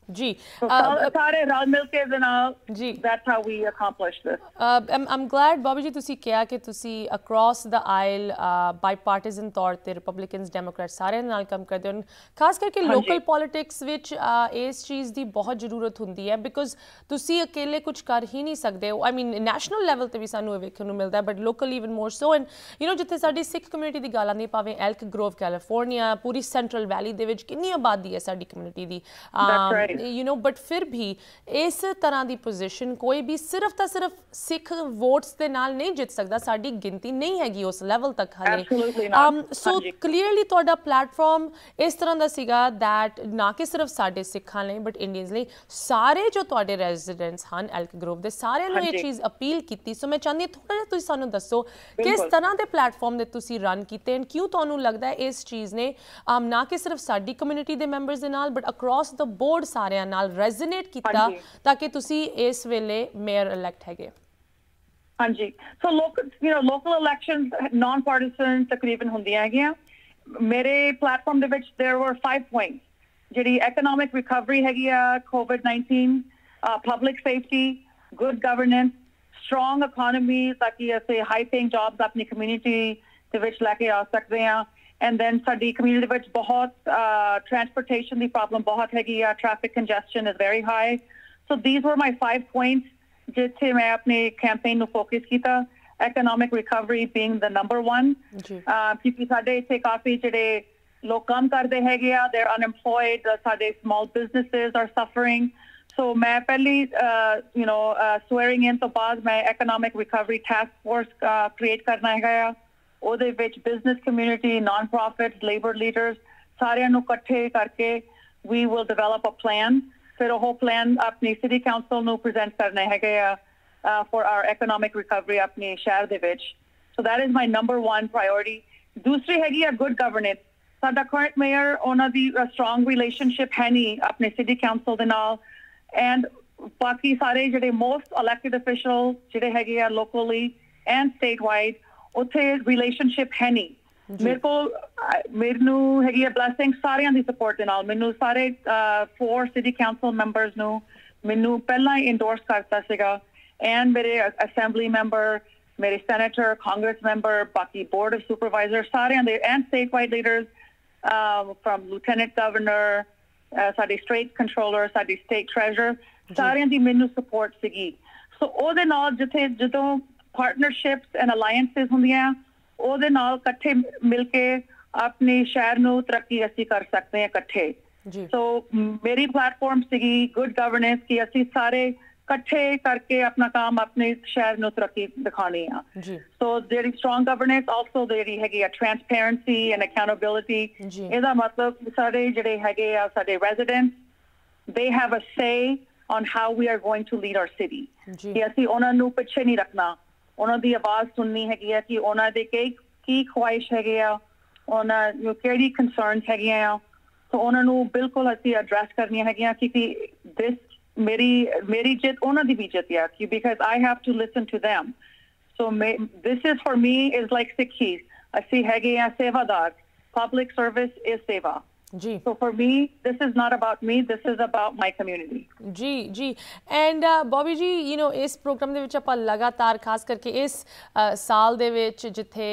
So, ਅ, ਸਾ- ਸਾਰੇ ਰਲ ਮਿਲ ਕੇ ਦੇ ਨਾਲ ਜੀ। how we accomplish this. Uh, I'm, I'm glad ਬਾਬੀ ਜੀ ਤੁਸੀਂ ਕਿਹਾ ਕਿ ਤੁਸੀਂ ਅਕ੍ਰੋਸ ਦਾ ਆਇਲ ਬਾਈਪਾਰਟੀਜ਼ਨ ਤੌਰ ਤੇ ਰਿਪਬਲਿਕਨਸ ਡੈਮੋਕ੍ਰੈਟ ਸਾਰਿਆਂ ਨਾਲ ਕੰਮ ਕਰਦੇ ਹੋ। ਖਾਸ ਕਰਕੇ ਲੋਕਲ ਪੋਲਿਟਿਕਸ ਵਿੱਚ uh, ਇਸ ਚੀਜ਼ ਦੀ ਬਹੁਤ ਜ਼ਰੂਰਤ ਹੁੰਦੀ ਹੈ ਬਿਕੋਜ਼ ਤੁਸੀਂ ਇਕੱਲੇ ਕੁਝ ਕਰ ਹੀ ਨਹੀਂ ਸਕਦੇ। ਆਈ ਮੀਨ ਨੈਸ਼ਨਲ ਲੈਵਲ ਤੇ ਵੀ ਸਾਨੂੰ ਇਹ ਵੇਖਣ ਨੂੰ ਮਿਲਦਾ but local even more so and you know ਜਿੱਥੇ ਸਾਡੀ ਸਿੱਖ ਕਮਿਊਨਿਟੀ ਦੀ ਗੱਲ ਆਉਂਦੀ ਹੈ, ਭਾਵੇਂ ਐਲਕ ਗਰੋਵ ਕੈਲੀਫੋਰਨੀਆ ਪੂਰੀ ਸੈਂਟਰਲ ਵੈਲੀ ਦੇ ਵਿੱਚ ਕਿੰਨੀ ਆਬਾਦੀ ਹੈ ਸਾਡੀ ਕਮਿਊਨਿਟੀ ਦੀ. ਯੂ نو ਬਟ ਫਿਰ ਵੀ ਇਸ ਤਰ੍ਹਾਂ ਦੀ ਪੋਜੀਸ਼ਨ ਕੋਈ ਵੀ ਸਿਰਫ ਤਾਂ ਸਿਰਫ ਸਿੱਖ ਵੋਟਸ ਦੇ ਨਾਲ ਨਹੀਂ ਜਿੱਤ ਸਕਦਾ ਸਾਡੀ ਗਿਣਤੀ ਨਹੀਂ ਹੈਗੀ ਉਸ ਲੈਵਲ ਤੱਕ ਹਲੇ. ਸੋ। ਕਲੀਅਰਲੀ ਤੁਹਾਡਾ ਪਲੇਟਫਾਰਮ ਇਸ ਤਰ੍ਹਾਂ ਦਾ ਸੀਗਾ ਥੈਟ ਨਾ ਕਿ ਸਿਰਫ ਸਾਡੇ ਸਿੱਖਾਂ ਲਈ ਬਟ ਇੰਡੀਅਨਸ ਲਈ ਸਾਰੇ ਜੋ ਤੁਹਾਡੇ ਰੈਜ਼ੀਡੈਂਟਸ ਹਨ ਐਲਕ ਗਰੋਵ ਦੇ ਸਾਰਿਆਂ ਨੂੰ ਇਹ। ਚੀਜ਼ ਅਪੀਲ ਕੀਤੀ ਸੋ ਮੈਂ ਚਾਹੁੰਦੀ ਥੋੜਾ ਜਿਹਾ ਤੁਸੀਂ ਸਾਨੂੰ ਦੱਸੋ ਕਿਸ। ਤਰ੍ਹਾਂ ਦੇ ਪਲੇਟਫਾਰਮ ਦੇ ਤੁਸੀਂ ਰਨ ਕੀਤੇ ਐਂਡ ਕਿਉਂ ਤੁਹਾਨੂੰ ਲੱਗਦਾ ਇਸ ਚੀਜ਼ ਨੇ ਨਾ ਕਿ ਸਿਰਫ ਸਾਡੀ ਕਮਿਊਨਿਟੀ ਦੇ ਮੈਂਬਰਸ ਦੇ ਨਾਲ ਬਟ ਅਕ੍ਰੋਸ ਦ ਬੋਰਡ ਸਾਰਿਆਂ ਨਾਲ ਰੈਜ਼ੋਨੇਟ ਕੀਤਾ ਹਾਂਜੀ। ਤਾਂ ਕਿ ਤੁਸੀਂ ਇਸ ਵੇਲੇ ਮੇਅਰ ਇਲੈਕਟ ਹੈਗੇ ਹਾਂਜੀ so local you know local elections non partisan ਤਕਰੀਬਨ ਹੁੰਦੀਆਂ ਹੈਗੀਆਂ ਮੇਰੇ ਪਲੇਟਫਾਰਮ ਦੇ ਵਿੱਚ देयर वर 5 ਪੁਆਇੰਟਸ ਜਿਹੜੀ ਇਕਨੋਮਿਕ ਰਿਕਵਰੀ ਹੈਗੀ ਆ ਕੋਵਿਡ-19 public safety good governance strong economy ਤਾਂ ਕਿ ਅਸੀਂ ਹਾਈ ਪੇਇੰਗ ਜੌਬਸ ਆਪਣੀ ਕਮਿਊਨਿਟੀ ਦੇ ਵਿੱਚ ਲੈ ਕੇ ਆ ਸਕਦੇ ਆ ਐਂਡ ਦੈਨ ਸਾਡੀ ਕਮਿਊਨਿਟੀ ਵਿੱਚ ਬਹੁਤ ਟਰਾਂਸਪੋਰਟੇਸ਼ਨ ਦੀ ਪ੍ਰੋਬਲਮ ਬਹੁਤ ਹੈਗੀ ਆ traffic congestion is very high so these were my 5 points ਜਿੱਥੇ ਮੈਂ ਆਪਣੇ ਕੈਂਪੇਨ ਨੂੰ ਫੋਕਸ ਕੀਤਾ economic recovery being the number one ਜੀ। ਅਹ ਕਿਉਂਕਿ ਸਾਡੇ ਇੱਥੇ ਕਾਫੀ ਜਿਹੜੇ ਲੋਕ ਕੰਮ ਕਰਦੇ ਹੈਗੇ ਆ they're unemployed uh, ਸਾਡੇ small businesses are suffering so ਮੈਂ ਪਹਿਲੀ ਯੂ نو swearing in ਤੋਂ ਬਾਅਦ ਮੈਂ economic recovery task force create ਕਰਨਾ ਹੈਗਾ ਆ ਉਹਦੇ ਵਿੱਚ business community non profit labour leaders ਸਾਰਿਆਂ ਨੂੰ ਇਕੱਠੇ ਕਰਕੇ we will develop a plan ਫਿਰ ਉਹ ਪਲਾਨ ਆਪਣੀ ਸਿਟੀ ਕਾਉਂਸਲ ਨੂੰ ਪ੍ਰੈਜ਼ੈਂਟ ਕਰਨਾ ਹੈਗਾ ਆ ਫॉर आवर ਇਕਨੋਮਿਕ ਰਿਕਵਰੀ ਆਪਣੇ ਸ਼ਹਿਰ ਦੇ ਵਿੱਚ so that is my number 1 priority ਦੂਸਰੀ ਹੈਗੀ ਆ ਗੁੱਡ ਗਵਰਨੈਂਸ ਸਾਡਾ ਕਰੰਟ ਮੇਅਰ ਉਹਨਾਂ ਦੀ ਸਟਰੋਂਗ ਰਿਲੇਸ਼ਨਸ਼ਿਪ ਹੈ ਨਹੀਂ ਆਪਣੇ ਸਿਟੀ ਕਾਉਂਸਲ ਦੇ ਨਾਲ ਐਂਡ ਬਾਕੀ ਸਾਰੇ ਜਿਹੜੇ ਮੋਸਟ ਇਲੈਕਟਿਡ ਅਫੀਸ਼ੀਅਲ ਜਿਹੜੇ ਹੈਗੇ ਆ ਲੋਕਲੀ ਐਂਡ ਸਟੇਟ ਵਾਈਡ ਉੱਥੇ relationship ਹੈ ਨਹੀਂ। ਮੇਰੇ ਕੋਲ ਮੈਨੂੰ ਹੈਗੀ ਆ ਬਲੇਸਿੰਗ ਸਾਰਿਆਂ ਦੀ ਸਪੋਰਟ ਦੇ ਨਾਲ। ਮੈਨੂੰ ਸਾਰੇ ਫੋਰ ਸਿਟੀ ਕਾਉਂਸਲ ਮੈਂਬਰਸ ਨੂੰ ਮੈਨੂੰ ਪਹਿਲਾਂ ਹੀ ਇੰਡੋਰਸ ਕਰਤਾ ਸੀਗਾ। ਐਂਡ ਮੇਰੇ ਅਸੈਂਬਲੀ ਮੈਂਬਰ ਮੇਰੇ ਸੈਨੇਟਰ ਕਾਂਗਰਸ ਮੈਂਬਰ ਬਾਕੀ ਬੋਰਡ ਆਫ ਸੁਪਰਵਾਈਜ਼ਰ ਸਾਰਿਆਂ ਦੇ and state wide leaders from lieutenant governor ਸਾਡੀ ਸਟੇਟ ਕੰਟਰੋਲਰ ਸਾਡੀ ਸਟੇਟ ਟ੍ਰੈਜਰਰ ਸਾਰਿਆਂ ਦੀ ਮੈਨੂੰ ਸਪੋਰਟ ਸੀਗੀ। ਸੋ ਉਹਦੇ ਨਾਲ ਜਿੱਥੇ ਜਦੋਂ ਪਾਰਟਨਰਸ਼ਿਪਸ ਐਂਡ ਅਲਾਈਅੰਸਸ ਹੁੰਦੀਆਂ ਉਹਦੇ ਨਾਲ ਇਕੱਠੇ ਮਿਲ ਕੇ ਆਪਣੇ ਸ਼ਹਿਰ ਨੂੰ ਤਰੱਕੀ ਅਸੀਂ ਕਰ ਸਕਦੇ ਹਾਂ ਇਕੱਠੇ। ਜੀ। ਸੋ ਮੇਰੀ ਪਲੇਟਫਾਰਮ ਸੀਗੀ ਗੁੱਡ ਗਵਰਨੈਂਸ ਕਿ ਅਸੀਂ ਸਾਰੇ ਇਕੱਠੇ ਕਰਕੇ ਆਪਣਾ ਕੰਮ ਆਪਣੇ ਸ਼ਹਿਰ ਨੂੰ ਤਰੱਕੀ ਦਿਖਾਣੀ ਆ। ਜੀ। ਸੋ ਜਿਹੜੀ ਸਟਰੋਂਗ ਗਵਰਨੈਂਸ ਆਲਸੋ ਜਿਹੜੀ ਹੈਗੀ ਆ ਟ੍ਰਾਂਸਪੇਰੈਂਸੀ ਐਂਡ ਅਕਾਊਂਟੇਬਿਲਿਟੀ। ਇਹਦਾ ਮਤਲਬ ਸਾਰੇ ਜਿਹੜੇ ਹੈਗੇ ਆ ਸਾਡੇ residents they have a say on how we are going to lead our city ਜੀ। ਕਿ ਅਸੀਂ ਉਹਨਾਂ ਨੂੰ ਪਿੱਛੇ ਨਹੀਂ ਰੱਖਣਾ। ਉਹਨਾਂ ਦੀ ਆਵਾਜ਼ ਸੁਣਨੀ ਹੈਗੀ ਆ ਕਿ ਉਹਨਾਂ ਦੇ ਕੀ ਕੀ ਖੁਆਇਸ਼ ਹੈਗੇ ਆ ਉਹਨਾਂ ਨੂੰ ਕਿਹੜੀ ਕੰਸਰਨਸ ਹੈਗੀਆਂ ਆ। ਸੋ ਉਹਨਾਂ ਨੂੰ ਬਿਲਕੁਲ ਅਸੀਂ ਐਡਰੈਸ ਕਰਨੀਆਂ ਹੈਗੀਆਂ ਕਿ this ਮੇਰੀ ਮੇਰੀ ਜਿੱਤ ਉਹਨਾਂ ਦੀ ਵੀ ਜਿੱਤ ਆ ਕਿ because I have to listen to them. So may, this is for me is ਸਿੱਖੀ ਅਸੀਂ ਹੈਗੇ ਆ ਸੇਵਾਦਾਰ। ਪਬਲਿਕ ਸਰਵਿਸ ਇਜ ਸੇਵਾ। ਜੀ so for me this is not about me this is about my community ਜੀ ਜੀ ਐਂਡ ਬੋਬੀ ਜੀ ਯੂ نو ਇਸ ਪ੍ਰੋਗਰਾਮ ਦੇ ਵਿੱਚ ਆਪਾਂ ਲਗਾਤਾਰ ਖਾਸ ਕਰਕੇ ਇਸ ਅ, ਸਾਲ ਦੇ ਵਿੱਚ ਜਿੱਥੇ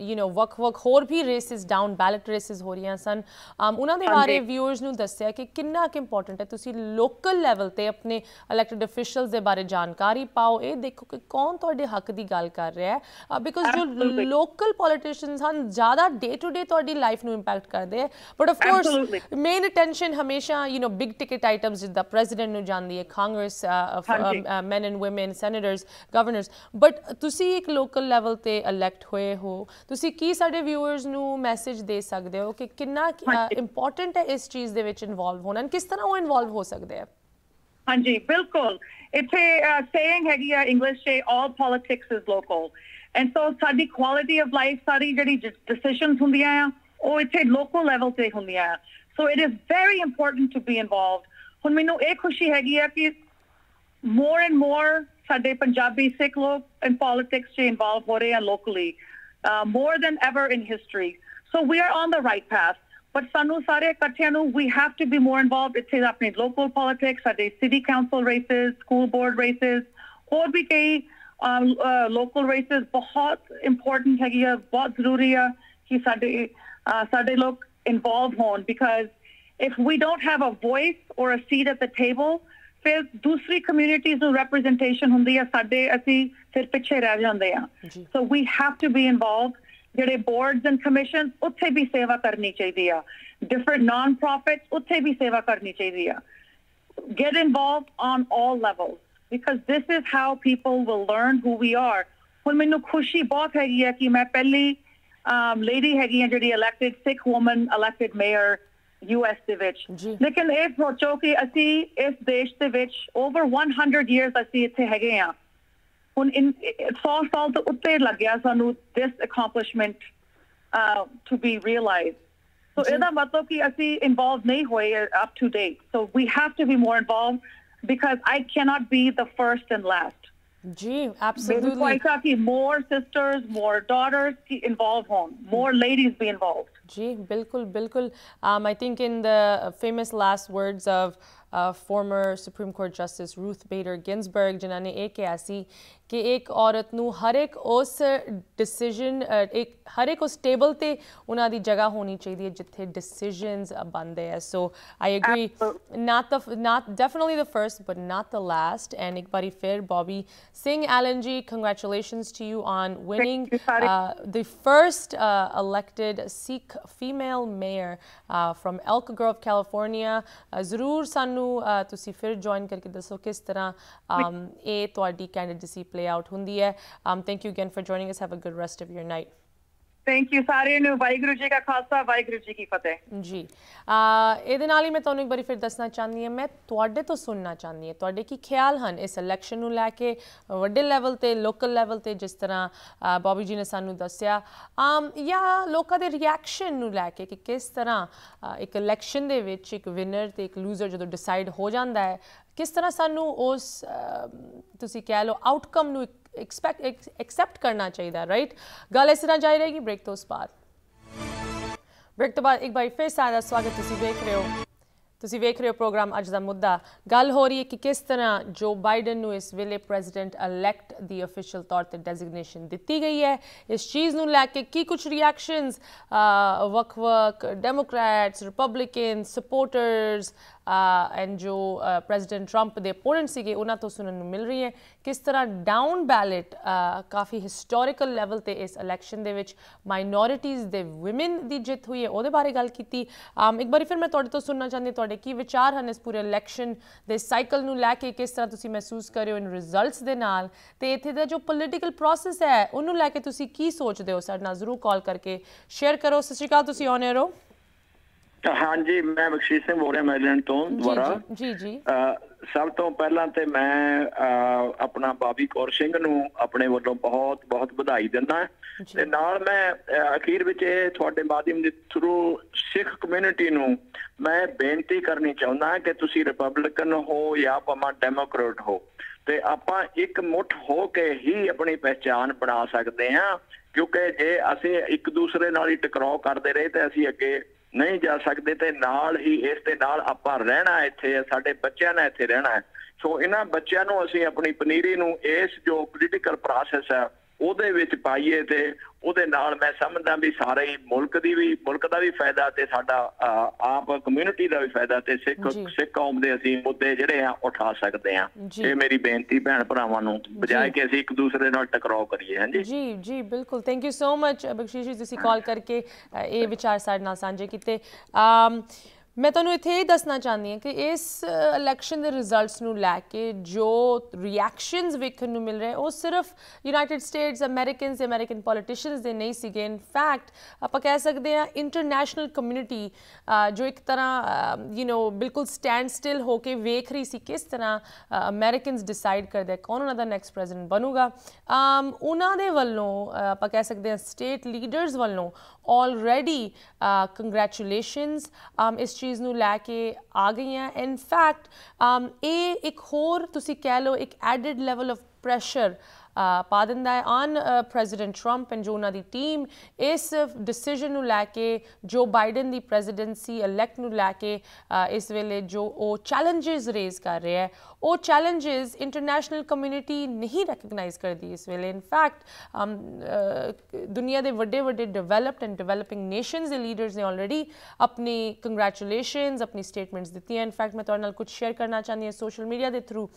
ਯੂ نو ਵੱਖ-ਵੱਖ ਹੋਰ ਵੀ ਰੇਸਿਸ ਡਾਊਨ ਬੈਲਟ ਰੇਸਿਸ ਹੋ ਰਹੀਆਂ ਸਨ um, ਉਹਨਾਂ ਦੇ ਬਾਰੇ ਵਿਊਅਰਸ ਨੂੰ ਦੱਸਿਆ ਕਿ ਕਿੰਨਾ ਕਿ ਇੰਪੋਰਟੈਂਟ ਹੈ ਤੁਸੀਂ ਲੋਕਲ ਲੈਵਲ ਤੇ ਆਪਣੇ ਇਲੈਕਟਡ ਅਫੀਸ਼ੀਅਲਸ ਦੇ ਬਾਰੇ ਜਾਣਕਾਰੀ ਪਾਓ ਇਹ ਦੇਖੋ ਕਿ ਕੌਣ ਤੁਹਾਡੇ ਹੱਕ ਦੀ ਗੱਲ ਕਰ ਰਿਹਾ ਹੈ ਬਿਕਾਜ਼ ਜੋ Absolutely. ਲੋਕਲ ਪੋਲੀਟੀਸ਼ੀਅਨਸ ਹਨ ਜ਼ਿਆਦਾ ਡੇ ਟੂ ਡੇ ਤੁਹਾਡੀ ਲਾਈਫ ਨੂੰ ਇੰਪੈਕਟ ਕਰਦੇ ਹੈ but of course Absolutely. Main attention ਹਮੇਸ਼ਾ you know big ticket items ਜਿੱਦਾਂ ਪ੍ਰੈਜ਼ੀਡੈਂਟ ਨੂੰ ਜਾਂਦੀ ਹੈ ਕਾਂਗਰਸ ਹਾਂਜੀ। Man and women senators governors but ਤੁਸੀਂ ਇੱਕ ਲੋਕਲ ਲੈਵਲ ਤੇ ਇਲੈਕਟ ਹੋਏ ਹੋ ਤੁਸੀਂ ਕੀ ਸਾਡੇ ਵਿਊਅਰਸ ਨੂੰ ਮੈਸੇਜ ਦੇ ਸਕਦੇ ਹੋ ਕਿ ਕਿੰਨਾ। ਇੰਪੋਰਟੈਂਟ ਹੈ ਇਸ ਚੀਜ਼ ਦੇ ਵਿੱਚ ਇਨਵੋਲਵ ਹੋਣਾ and ਕਿਸ ਤਰ੍ਹਾਂ ਉਹ ਇਨਵੋਲਵ ਹੋ ਸਕਦੇ ਆ ਹਾਂਜੀ ਬਿਲਕੁਲ ਇੱਥੇ ਸੇਇੰਗ ਹੈਗੀ ਆ ਇੰਗਲਿਸ਼ 'ਚ all politics is local and so ਸਾਡੀ ਕੁਆਲਿਟੀ ਆਫ ਲਾਈਫ ਸਾਰੀ ਜਿਹੜੀ ਡਿਸੀਜਨਸ ਹੁੰਦੀਆਂ ਆ ਉਹ ਇੱਥੇ ਲੋਕਲ ਲੈਵਲ ਤੇ ਹੁੰਦੀਆਂ ਆ so it is very important to be involved ਹੁਣ ਮੈਨੂੰ ਇਹ ਖੁਸ਼ੀ ਹੈਗੀ ਆ ਕਿ more and more ਸਾਡੇ ਪੰਜਾਬੀ ਸਿੱਖ ਲੋਕ in politics 'ਚ involved ਹੋ ਰਹੇ ਆ locally uh, more than ever in history So we are on the right path. But ਸਾਨੂੰ ਸਾਰੇ ਇਕੱਠਿਆਂ ਨੂੰ we have to be more involved ਇੱਥੇ ਆਪਣੇ local politics ਸਾਡੇ city council races school board races ਹੋਰ ਵੀ ਕਈ local races ਬਹੁਤ important ਹੈਗੀ ਆ ਬਹੁਤ ਜ਼ਰੂਰੀ ਆ ਕਿ ਸਾਡੇ ਸਾਡੇ ਲੋਕ involved ਹੋਣ because if we don't have a voice or a seat at the table ਫਿਰ ਦੂਸਰੀ ਕਮਿਊਨਿਟੀਜ਼ ਨੂੰ ਰਿਪਰੈਜ਼ੈਂਟੇਸ਼ਨ ਹੁੰਦੀ ਆ ਸਾਡੇ ਅਸੀਂ ਫਿਰ ਪਿੱਛੇ ਰਹਿ ਜਾਂਦੇ ਆ। So we have to be involved ਜਿਹੜੇ ਬੋਰਡਸ ਐਂਡ ਕਮਿਸ਼ਨਸ ਉੱਥੇ ਵੀ ਸੇਵਾ ਕਰਨੀ ਚਾਹੀਦੀ ਆ। ਡਿਫਰੈਂਟ ਨਾਨ ਪ੍ਰੋਫਿਟਸ ਉੱਥੇ ਵੀ ਸੇਵਾ ਕਰਨੀ ਚਾਹੀਦੀ ਆ। Get involved on all levels because this is how people will learn who we are ਹੁਣ ਮੈਨੂੰ ਖੁਸ਼ੀ ਬਹੁਤ ਹੈਗੀ ਹੈ ਕਿ ਮੈਂ ਪਹਿਲੀ ਲੇਡੀ ਹੈਗੀ ਹਾਂ ਜਿਹੜੀ elected ਸਿੱਖ woman elected mayor US ਦੇ ਵਿੱਚ ਲੇਕਿਨ ਇਹ ਸੋਚੋ ਕਿ ਅਸੀਂ ਇਸ ਦੇਸ਼ ਦੇ ਵਿੱਚ ਓਵਰ 100 ਇਅਰਸ ਅਸੀਂ ਇੱਥੇ ਹੈਗੇ ਆ ਹੁਣ 100 ਸਾਲ ਤੋਂ ਉੱਤੇ ਲੱਗਿਆ ਸਾਨੂੰ this accomplishment uh, to be realized so ਇਹਦਾ ਮਤਲਬ ਕਿ ਅਸੀਂ involved ਨਹੀਂ ਹੋਏ up to date so we have to be more involved because I cannot be the first and last Gee, absolutely. Women's ice hockey, more sisters, more daughters involved more hmm. ladies be involved. Gee, bilkul, bilkul. Um, I think in the famous last words of uh, former Supreme Court Justice Ruth Bader Ginsburg, Janani AKSE, ਕਿ ਇੱਕ ਔਰਤ ਨੂੰ ਹਰ ਇੱਕ ਉਸ decision ਇੱਕ ਹਰ ਇੱਕ ਉਸ table ਤੇ ਉਹਨਾਂ ਦੀ ਜਗ੍ਹਾ ਹੋਣੀ ਚਾਹੀਦੀ ਹੈ ਜਿੱਥੇ ਡਿਸੀਜਨਸ ਬਣਦੇ ਆ so I agree not the not definitely the first but not the last and ਇੱਕ ਵਾਰੀ ਫਿਰ Bobby Singh Allen ji congratulations to you on winning the first elected Sikh female mayor uh, from Elk Grove, California. ਜ਼ਰੂਰ ਸਾਨੂੰ ਤੁਸੀਂ ਫਿਰ join ਕਰਕੇ ਦੱਸੋ ਕਿਸ ਤਰ੍ਹਾਂ ਇਹ ਤੁਹਾਡੀ ਕੈਂਡੀਡੇਸੀ ਪਲੇ ਆਊਟ ਹੁੰਦੀ ਹੈ thank you again for joining us have a good rest of your night thank you ਸਾਰਿਆਂ ਨੂੰ ਵਾਹਿਗੁਰੂ ਜੀ ਕਾ ਖਾਲਸਾ ਵਾਹਿਗੁਰੂ ਜੀ ਕੀ ਫਤਿਹ ਜੀ ਇਹਦੇ ਨਾਲ ਹੀ ਮੈਂ ਤੁਹਾਨੂੰ ਇੱਕ ਵਾਰੀ ਫਿਰ ਦੱਸਣਾ ਚਾਹੁੰਦੀ ਹਾਂ ਮੈਂ ਤੁਹਾਡੇ ਤੋਂ ਸੁਣਨਾ ਚਾਹੁੰਦੀ ਹਾਂ ਤੁਹਾਡੇ ਕੀ ਖਿਆਲ ਹਨ ਇਸ ਇਲੈਕਸ਼ਨ ਨੂੰ ਲੈ ਕੇ ਵੱਡੇ ਲੈਵਲ ਤੇ ਲੋਕਲ ਲੈਵਲ ਤੇ ਜਿਸ ਤਰ੍ਹਾਂ ਬੌਬੀ ਜੀ ਨੇ ਸਾਨੂੰ ਦੱਸਿਆ ਆਮ ਜਾਂ ਲੋਕਾਂ ਦੇ ਰਿਐਕਸ਼ਨ ਨੂੰ ਲੈ ਕੇ ਕਿ ਕਿਸ ਤਰ੍ਹਾਂ ਇੱਕ ਇਲੈਕਸ਼ਨ ਦੇ ਵਿੱਚ ਇੱਕ ਵਿਨਰ ਤੇ ਇੱਕ ਲੂਜ਼ਰ ਜਦੋਂ ਡਿਸਾਈਡ ਹੋ ਜਾਂਦਾ ਹੈ ਕਿਸ ਤਰ੍ਹਾਂ ਸਾਨੂੰ ਉਸ ਤੁਸੀਂ ਕਹਿ ਲਓ ਆਊਟਕਮ ਨੂੰ ਐਕਸਪੈਕਟ ਐਕਸੈਪਟ ਕਰਨਾ ਚਾਹੀਦਾ ਰਾਈਟ ਗੱਲ ਇਸ ਤਰ੍ਹਾਂ ਜਾਰੀ ਰਹੇਗੀ ਬ੍ਰੇਕ ਤੋਂ ਉਸ ਬਾਅਦ। ਬ੍ਰੇਕ ਤੋਂ ਬਾਅਦ ਇੱਕ ਵਾਰ ਫਿਰ ਸਾਰਾ ਸਵਾਗਤ, ਤੁਸੀਂ ਵੇਖ ਰਹੇ ਹੋ। ਤੁਸੀਂ ਵੇਖ ਰਹੇ ਹੋ ਪ੍ਰੋਗਰਾਮ ਅੱਜ ਦਾ ਮੁੱਦਾ। ਗੱਲ ਹੋ ਰਹੀ ਹੈ ਕਿ ਕਿਸ ਤਰ੍ਹਾਂ ਜੋ ਬਾਈਡਨ ਨੂੰ ਇਸ ਵੇਲੇ ਪ੍ਰੈਜ਼ੀਡੈਂਟ ਇਲੈਕਟ ਦੀ ਅਫੀਸ਼ੀਅਲ ਤੌਰ ਤੇ ਡੈਜ਼ਿਗਨੇਸ਼ਨ ਦਿੱਤੀ ਗਈ ਹੈ। ਇਸ ਚੀਜ਼ ਨੂੰ ਲੈ ਕੇ ਕੀ ਕੁਝ ਰਿਐਕਸ਼ਨਸ ਵਕ-ਵਕ ਡੈਮੋਕ੍ਰੈਟਸ ਰਿਪਬਲਿਕਨ ਸਪੋਰਟਰਸ ਐਂਡ ਜੋ ਪ੍ਰੈਜ਼ੀਡੈਂਟ ਟਰੰਪ ਦੇ ਅਪੋਨੈਂਟ ਸੀਗੇ, ਉਹਨਾਂ ਤੋਂ ਸੁਣਨ ਨੂੰ ਮਿਲ ਰਹੀ ਹੈ ਕਿਸ ਤਰ੍ਹਾਂ ਡਾਊਨ ਬੈਲਟ ਕਾਫੀ ਹਿਸਟੋਰੀਕਲ ਲੈਵਲ ਤੇ ਇਸ ਇਲੈਕਸ਼ਨ ਦੇ ਵਿੱਚ ਮਾਈਨੋਰਿਟੀਜ਼ ਦੇ ਔਮਨ ਦੀ ਜਿੱਤ ਹੋਈ ਹੈ, ਉਹਦੇ ਬਾਰੇ ਗੱਲ ਕੀਤੀ। ਇੱਕ ਵਾਰੀ ਫਿਰ ਮੈਂ ਤੁਹਾਡੇ ਤੋਂ ਸੁਣਨਾ ਚਾਹੁੰਦੀ ਤੁਹਾਡੇ ਕੀ ਵਿਚਾਰ ਹਨ ਇਸ ਪੂਰੇ ਇਲੈਕਸ਼ਨ ਦੇ ਸਾਈਕਲ ਨੂੰ ਲੈ ਕੇ, ਕਿਸ ਤਰ੍ਹਾਂ ਤੁਸੀਂ ਮਹਿਸੂਸ ਕਰ ਰਹੇ ਹੋ ਇਨ ਰਿਜ਼ਲਟਸ ਦੇ ਨਾਲ? ਤੇ ਇੱਥੇ ਦਾ ਜੋ ਪੋਲਿਟੀਕਲ ਪ੍ਰੋਸੈਸ ਹੈ, ਉਹਨੂੰ ਲੈ ਕੇ ਤੁਸੀਂ ਕੀ ਸੋਚਦੇ ਹੋ? ਸਾਡੇ ਨਾਲ ਜ਼ਰੂਰ ਕਾਲ ਕਰਕੇ ਸ਼ੇਅਰ ਕਰੋ। ਸਤਿ ਸ਼੍ਰੀ ਅਕਾਲ, ਤੁਸੀਂ ਔਨ 에ਅਰ ਹੋ? ਹਾਂਜੀ ਮੈਂ ਬਖਸ਼ੀਸ਼ ਸਿੰਘ ਬੋਲ ਰਿਹਾ ਮੈਰੀਲੈਂਡ ਤੋਂ ਦੁਬਾਰਾ। ਜੀ ਜੀ ਸਭ ਤੋਂ ਪਹਿਲਾਂ ਤੇ ਮੈਂ ਆਪਣਾ ਬਾਬੀ ਕੌਰ ਸਿੰਘ ਨੂੰ ਆਪਣੇ ਵੱਲੋਂ ਬਹੁਤ ਬਹੁਤ ਵਧਾਈ ਦਿੰਦਾ। ਤੇ ਨਾਲ ਮੈਂ ਅਖੀਰ ਵਿੱਚ ਇਹ ਤੁਹਾਡੇ ਮਾਧਿਅਮ ਦੇ ਥਰੂ ਸਿੱਖ ਕਮਿਊਨਿਟੀ ਨੂੰ ਮੈਂ ਬੇਨਤੀ ਕਰਨੀ ਚਾਹੁੰਦਾ ਕਿ ਤੁਸੀਂ ਰਿਪਬਲਿਕਨ ਹੋ ਜਾਂ ਭਾਵੇਂ ਡੈਮੋਕ੍ਰੇਟ ਹੋ। ਤੇ ਆਪਾਂ ਇੱਕ ਮੁੱਠ ਹੋ ਕੇ ਹੀ ਆਪਣੀ ਪਛਾਣ ਬਣਾ ਸਕਦੇ ਹਾਂ ਕਿਉਂਕਿ ਜੇ ਅਸੀਂ ਇੱਕ ਦੂਸਰੇ ਨਾਲ ਹੀ ਟਕਰਾਅ ਕਰਦੇ ਰਹੇ ਤੇ ਅਸੀਂ ਅੱਗੇ ਨਹੀਂ ਜਾ ਸਕਦੇ ਤੇ ਨਾਲ ਹੀ ਇਸ ਦੇ ਨਾਲ ਆਪਾਂ ਰਹਿਣਾ ਇੱਥੇ ਸਾਡੇ ਬੱਚਿਆਂ ਨੇ ਇੱਥੇ ਰਹਿਣਾ ਸੋ ਇਹਨਾਂ ਬੱਚਿਆਂ ਨੂੰ ਅਸੀਂ ਆਪਣੀ ਪਨੀਰੀ ਨੂੰ ਇਸ ਜੋ ਪੋਲੀਟੀਕਲ ਪ੍ਰੋਸੈਸ ਹੈ ਉਹਦੇ ਵਿੱਚ ਪਾਈਏ ਤੇ ਉਹਦੇ ਨਾਲ ਮੈਂ ਸਮਝਦਾ ਵੀ ਸਾਰੇ ਹੀ ਮੁਲਕ ਦੀ ਵੀ ਮੁਲਕ ਦਾ ਵੀ ਫਾਇਦਾ ਤੇ ਸਾਡਾ ਆਪ ਕਮਿਊਨਿਟੀ ਦਾ ਵੀ ਫਾਇਦਾ ਤੇ ਸਿੱਖ ਸਿੱਖ ਕੌਮ ਦੇ ਅਸੀਂ ਮੁੱਦੇ ਜਿਹੜੇ ਆ ਉਠਾ ਸਕਦੇ ਆ। ਇਹ ਮੇਰੀ ਬੇਨਤੀ ਭੈਣ ਭਰਾਵਾਂ ਨੂੰ ਬਜਾਏ ਕਿ ਅਸੀਂ ਇੱਕ ਦੂਸਰੇ ਨਾਲ ਟਕਰਾਅ ਕਰੀਏ ਹਾਂਜੀ। ਜੀ ਜੀ ਬਿਲਕੁਲ। Thank you so much Bakhshish ji ਤੁਸੀਂ ਕਾਲ ਕਰਕੇ ਇਹ ਵਿਚਾਰ ਸਾਡੇ ਨਾਲ ਸਾਂਝੇ ਕੀਤੇ। ਮੈਂ ਤੁਹਾਨੂੰ ਇੱਥੇ ਇਹ ਦੱਸਣਾ ਚਾਹੁੰਦੀ ਹਾਂ ਕਿ ਇਸ ਇਲੈਕਸ਼ਨ ਦੇ ਰਿਜ਼ਲਟਸ ਨੂੰ ਲੈ ਕੇ ਜੋ ਰਿਐਕਸ਼ਨਸ ਵੇਖਣ ਨੂੰ ਮਿਲ ਰਹੇ ਉਹ ਸਿਰਫ United States Americans American politicians ਦੇ ਨਹੀਂ ਸੀਗੇ। ਇਨ ਫੈਕਟ ਆਪਾਂ ਕਹਿ ਸਕਦੇ ਹਾਂ ਇੰਟਰਨੈਸ਼ਨਲ ਕਮਿਊਨਿਟੀ ਜੋ ਇੱਕ ਤਰ੍ਹਾਂ ਯੂ نو ਬਿਲਕੁਲ ਸਟੈਂਡ ਸਟਿਲ ਹੋ ਕੇ ਵੇਖ ਰਹੀ ਸੀ ਕਿਸ ਤਰ੍ਹਾਂ ਅਮਰੀਕਨਸ ਡਿਸਾਈਡ ਕਰਦੇ ਕੌਣ ਉਹਨਾਂ ਦਾ ਨੈਕਸਟ ਪ੍ਰੈਜ਼ੀਡੈਂਟ ਬਣੂਗਾ। ਉਹਨਾਂ ਦੇ ਵੱਲੋਂ ਆਪਾਂ ਕਹਿ ਸਕਦੇ ਹਾਂ ਸਟੇਟ ਲੀਡਰਸ ਵੱਲੋਂ ਆਲਰੇਡੀ ਕੰਗ੍ਰੈਚੁਲੇਸ਼ਨਸ ਇਸ ਚੀਜ਼ ਨੂੰ ਲੈ ਕੇ ਆ ਗਈਆਂ। ਇਨ ਫੈਕਟ um, ਇਹ ਇੱਕ ਹੋਰ ਤੁਸੀਂ ਕਹਿ ਲਓ, ਇੱਕ ਐਡਡ ਲੈਵਲ ਆਫ ਪ੍ਰੈਸ਼ਰ ਪਾ ਦਿੰਦਾ ਹੈ ਔਨ ਪ੍ਰੈਜ਼ੀਡੈਂਟ ਟਰੰਪ ਐਂਡ ਜੋ ਉਹਨਾਂ ਦੀ ਟੀਮ ਇਸ ਡਿਸੀਜਨ ਨੂੰ ਲੈ ਕੇ, ਜੋ ਬਾਈਡਨ ਦੀ ਪ੍ਰੈਜ਼ੀਡੈਂਸੀ ਇਲੈਕਟ ਨੂੰ ਲੈ ਕੇ ਇਸ ਵੇਲੇ ਜੋ ਉਹ ਚੈਲੰਜਸ ਰੇਜ਼ ਕਰ ਰਿਹਾ ਹੈ ਉਹ ਚੈਲੰਜਸ ਇੰਟਰਨੈਸ਼ਨਲ ਕਮਿਊਨਿਟੀ ਨਹੀਂ ਰੈਕਗਨਾਈਜ਼ ਕਰਦੀ ਇਸ ਵੇਲੇ। ਇਨ ਫੈਕਟ ਦੁਨੀਆ ਦੇ ਵੱਡੇ ਵੱਡੇ ਡਿਵੈਲਪਡ ਐਂਡ ਡਿਵੈਲਪਿੰਗ ਨੇਸ਼ਨਸ ਦੇ ਲੀਡਰਸ ਨੇ ਆਲਰੇਡੀ ਆਪਣੀ ਕੰਗ੍ਰੈਚੁਲੇਸ਼ਨਸ ਆਪਣੀ ਸਟੇਟਮੈਂਟਸ ਦਿੱਤੀਆਂ। ਇਨ ਫੈਕਟ ਮੈਂ ਤੁਹਾਡੇ ਨਾਲ ਕੁਝ ਸ਼ੇਅਰ ਕਰਨਾ ਚਾਹੁੰਦੀ ਹਾਂ ਸੋਸ਼ਲ ਮੀਡੀਆ ਦੇ ਥਰੂ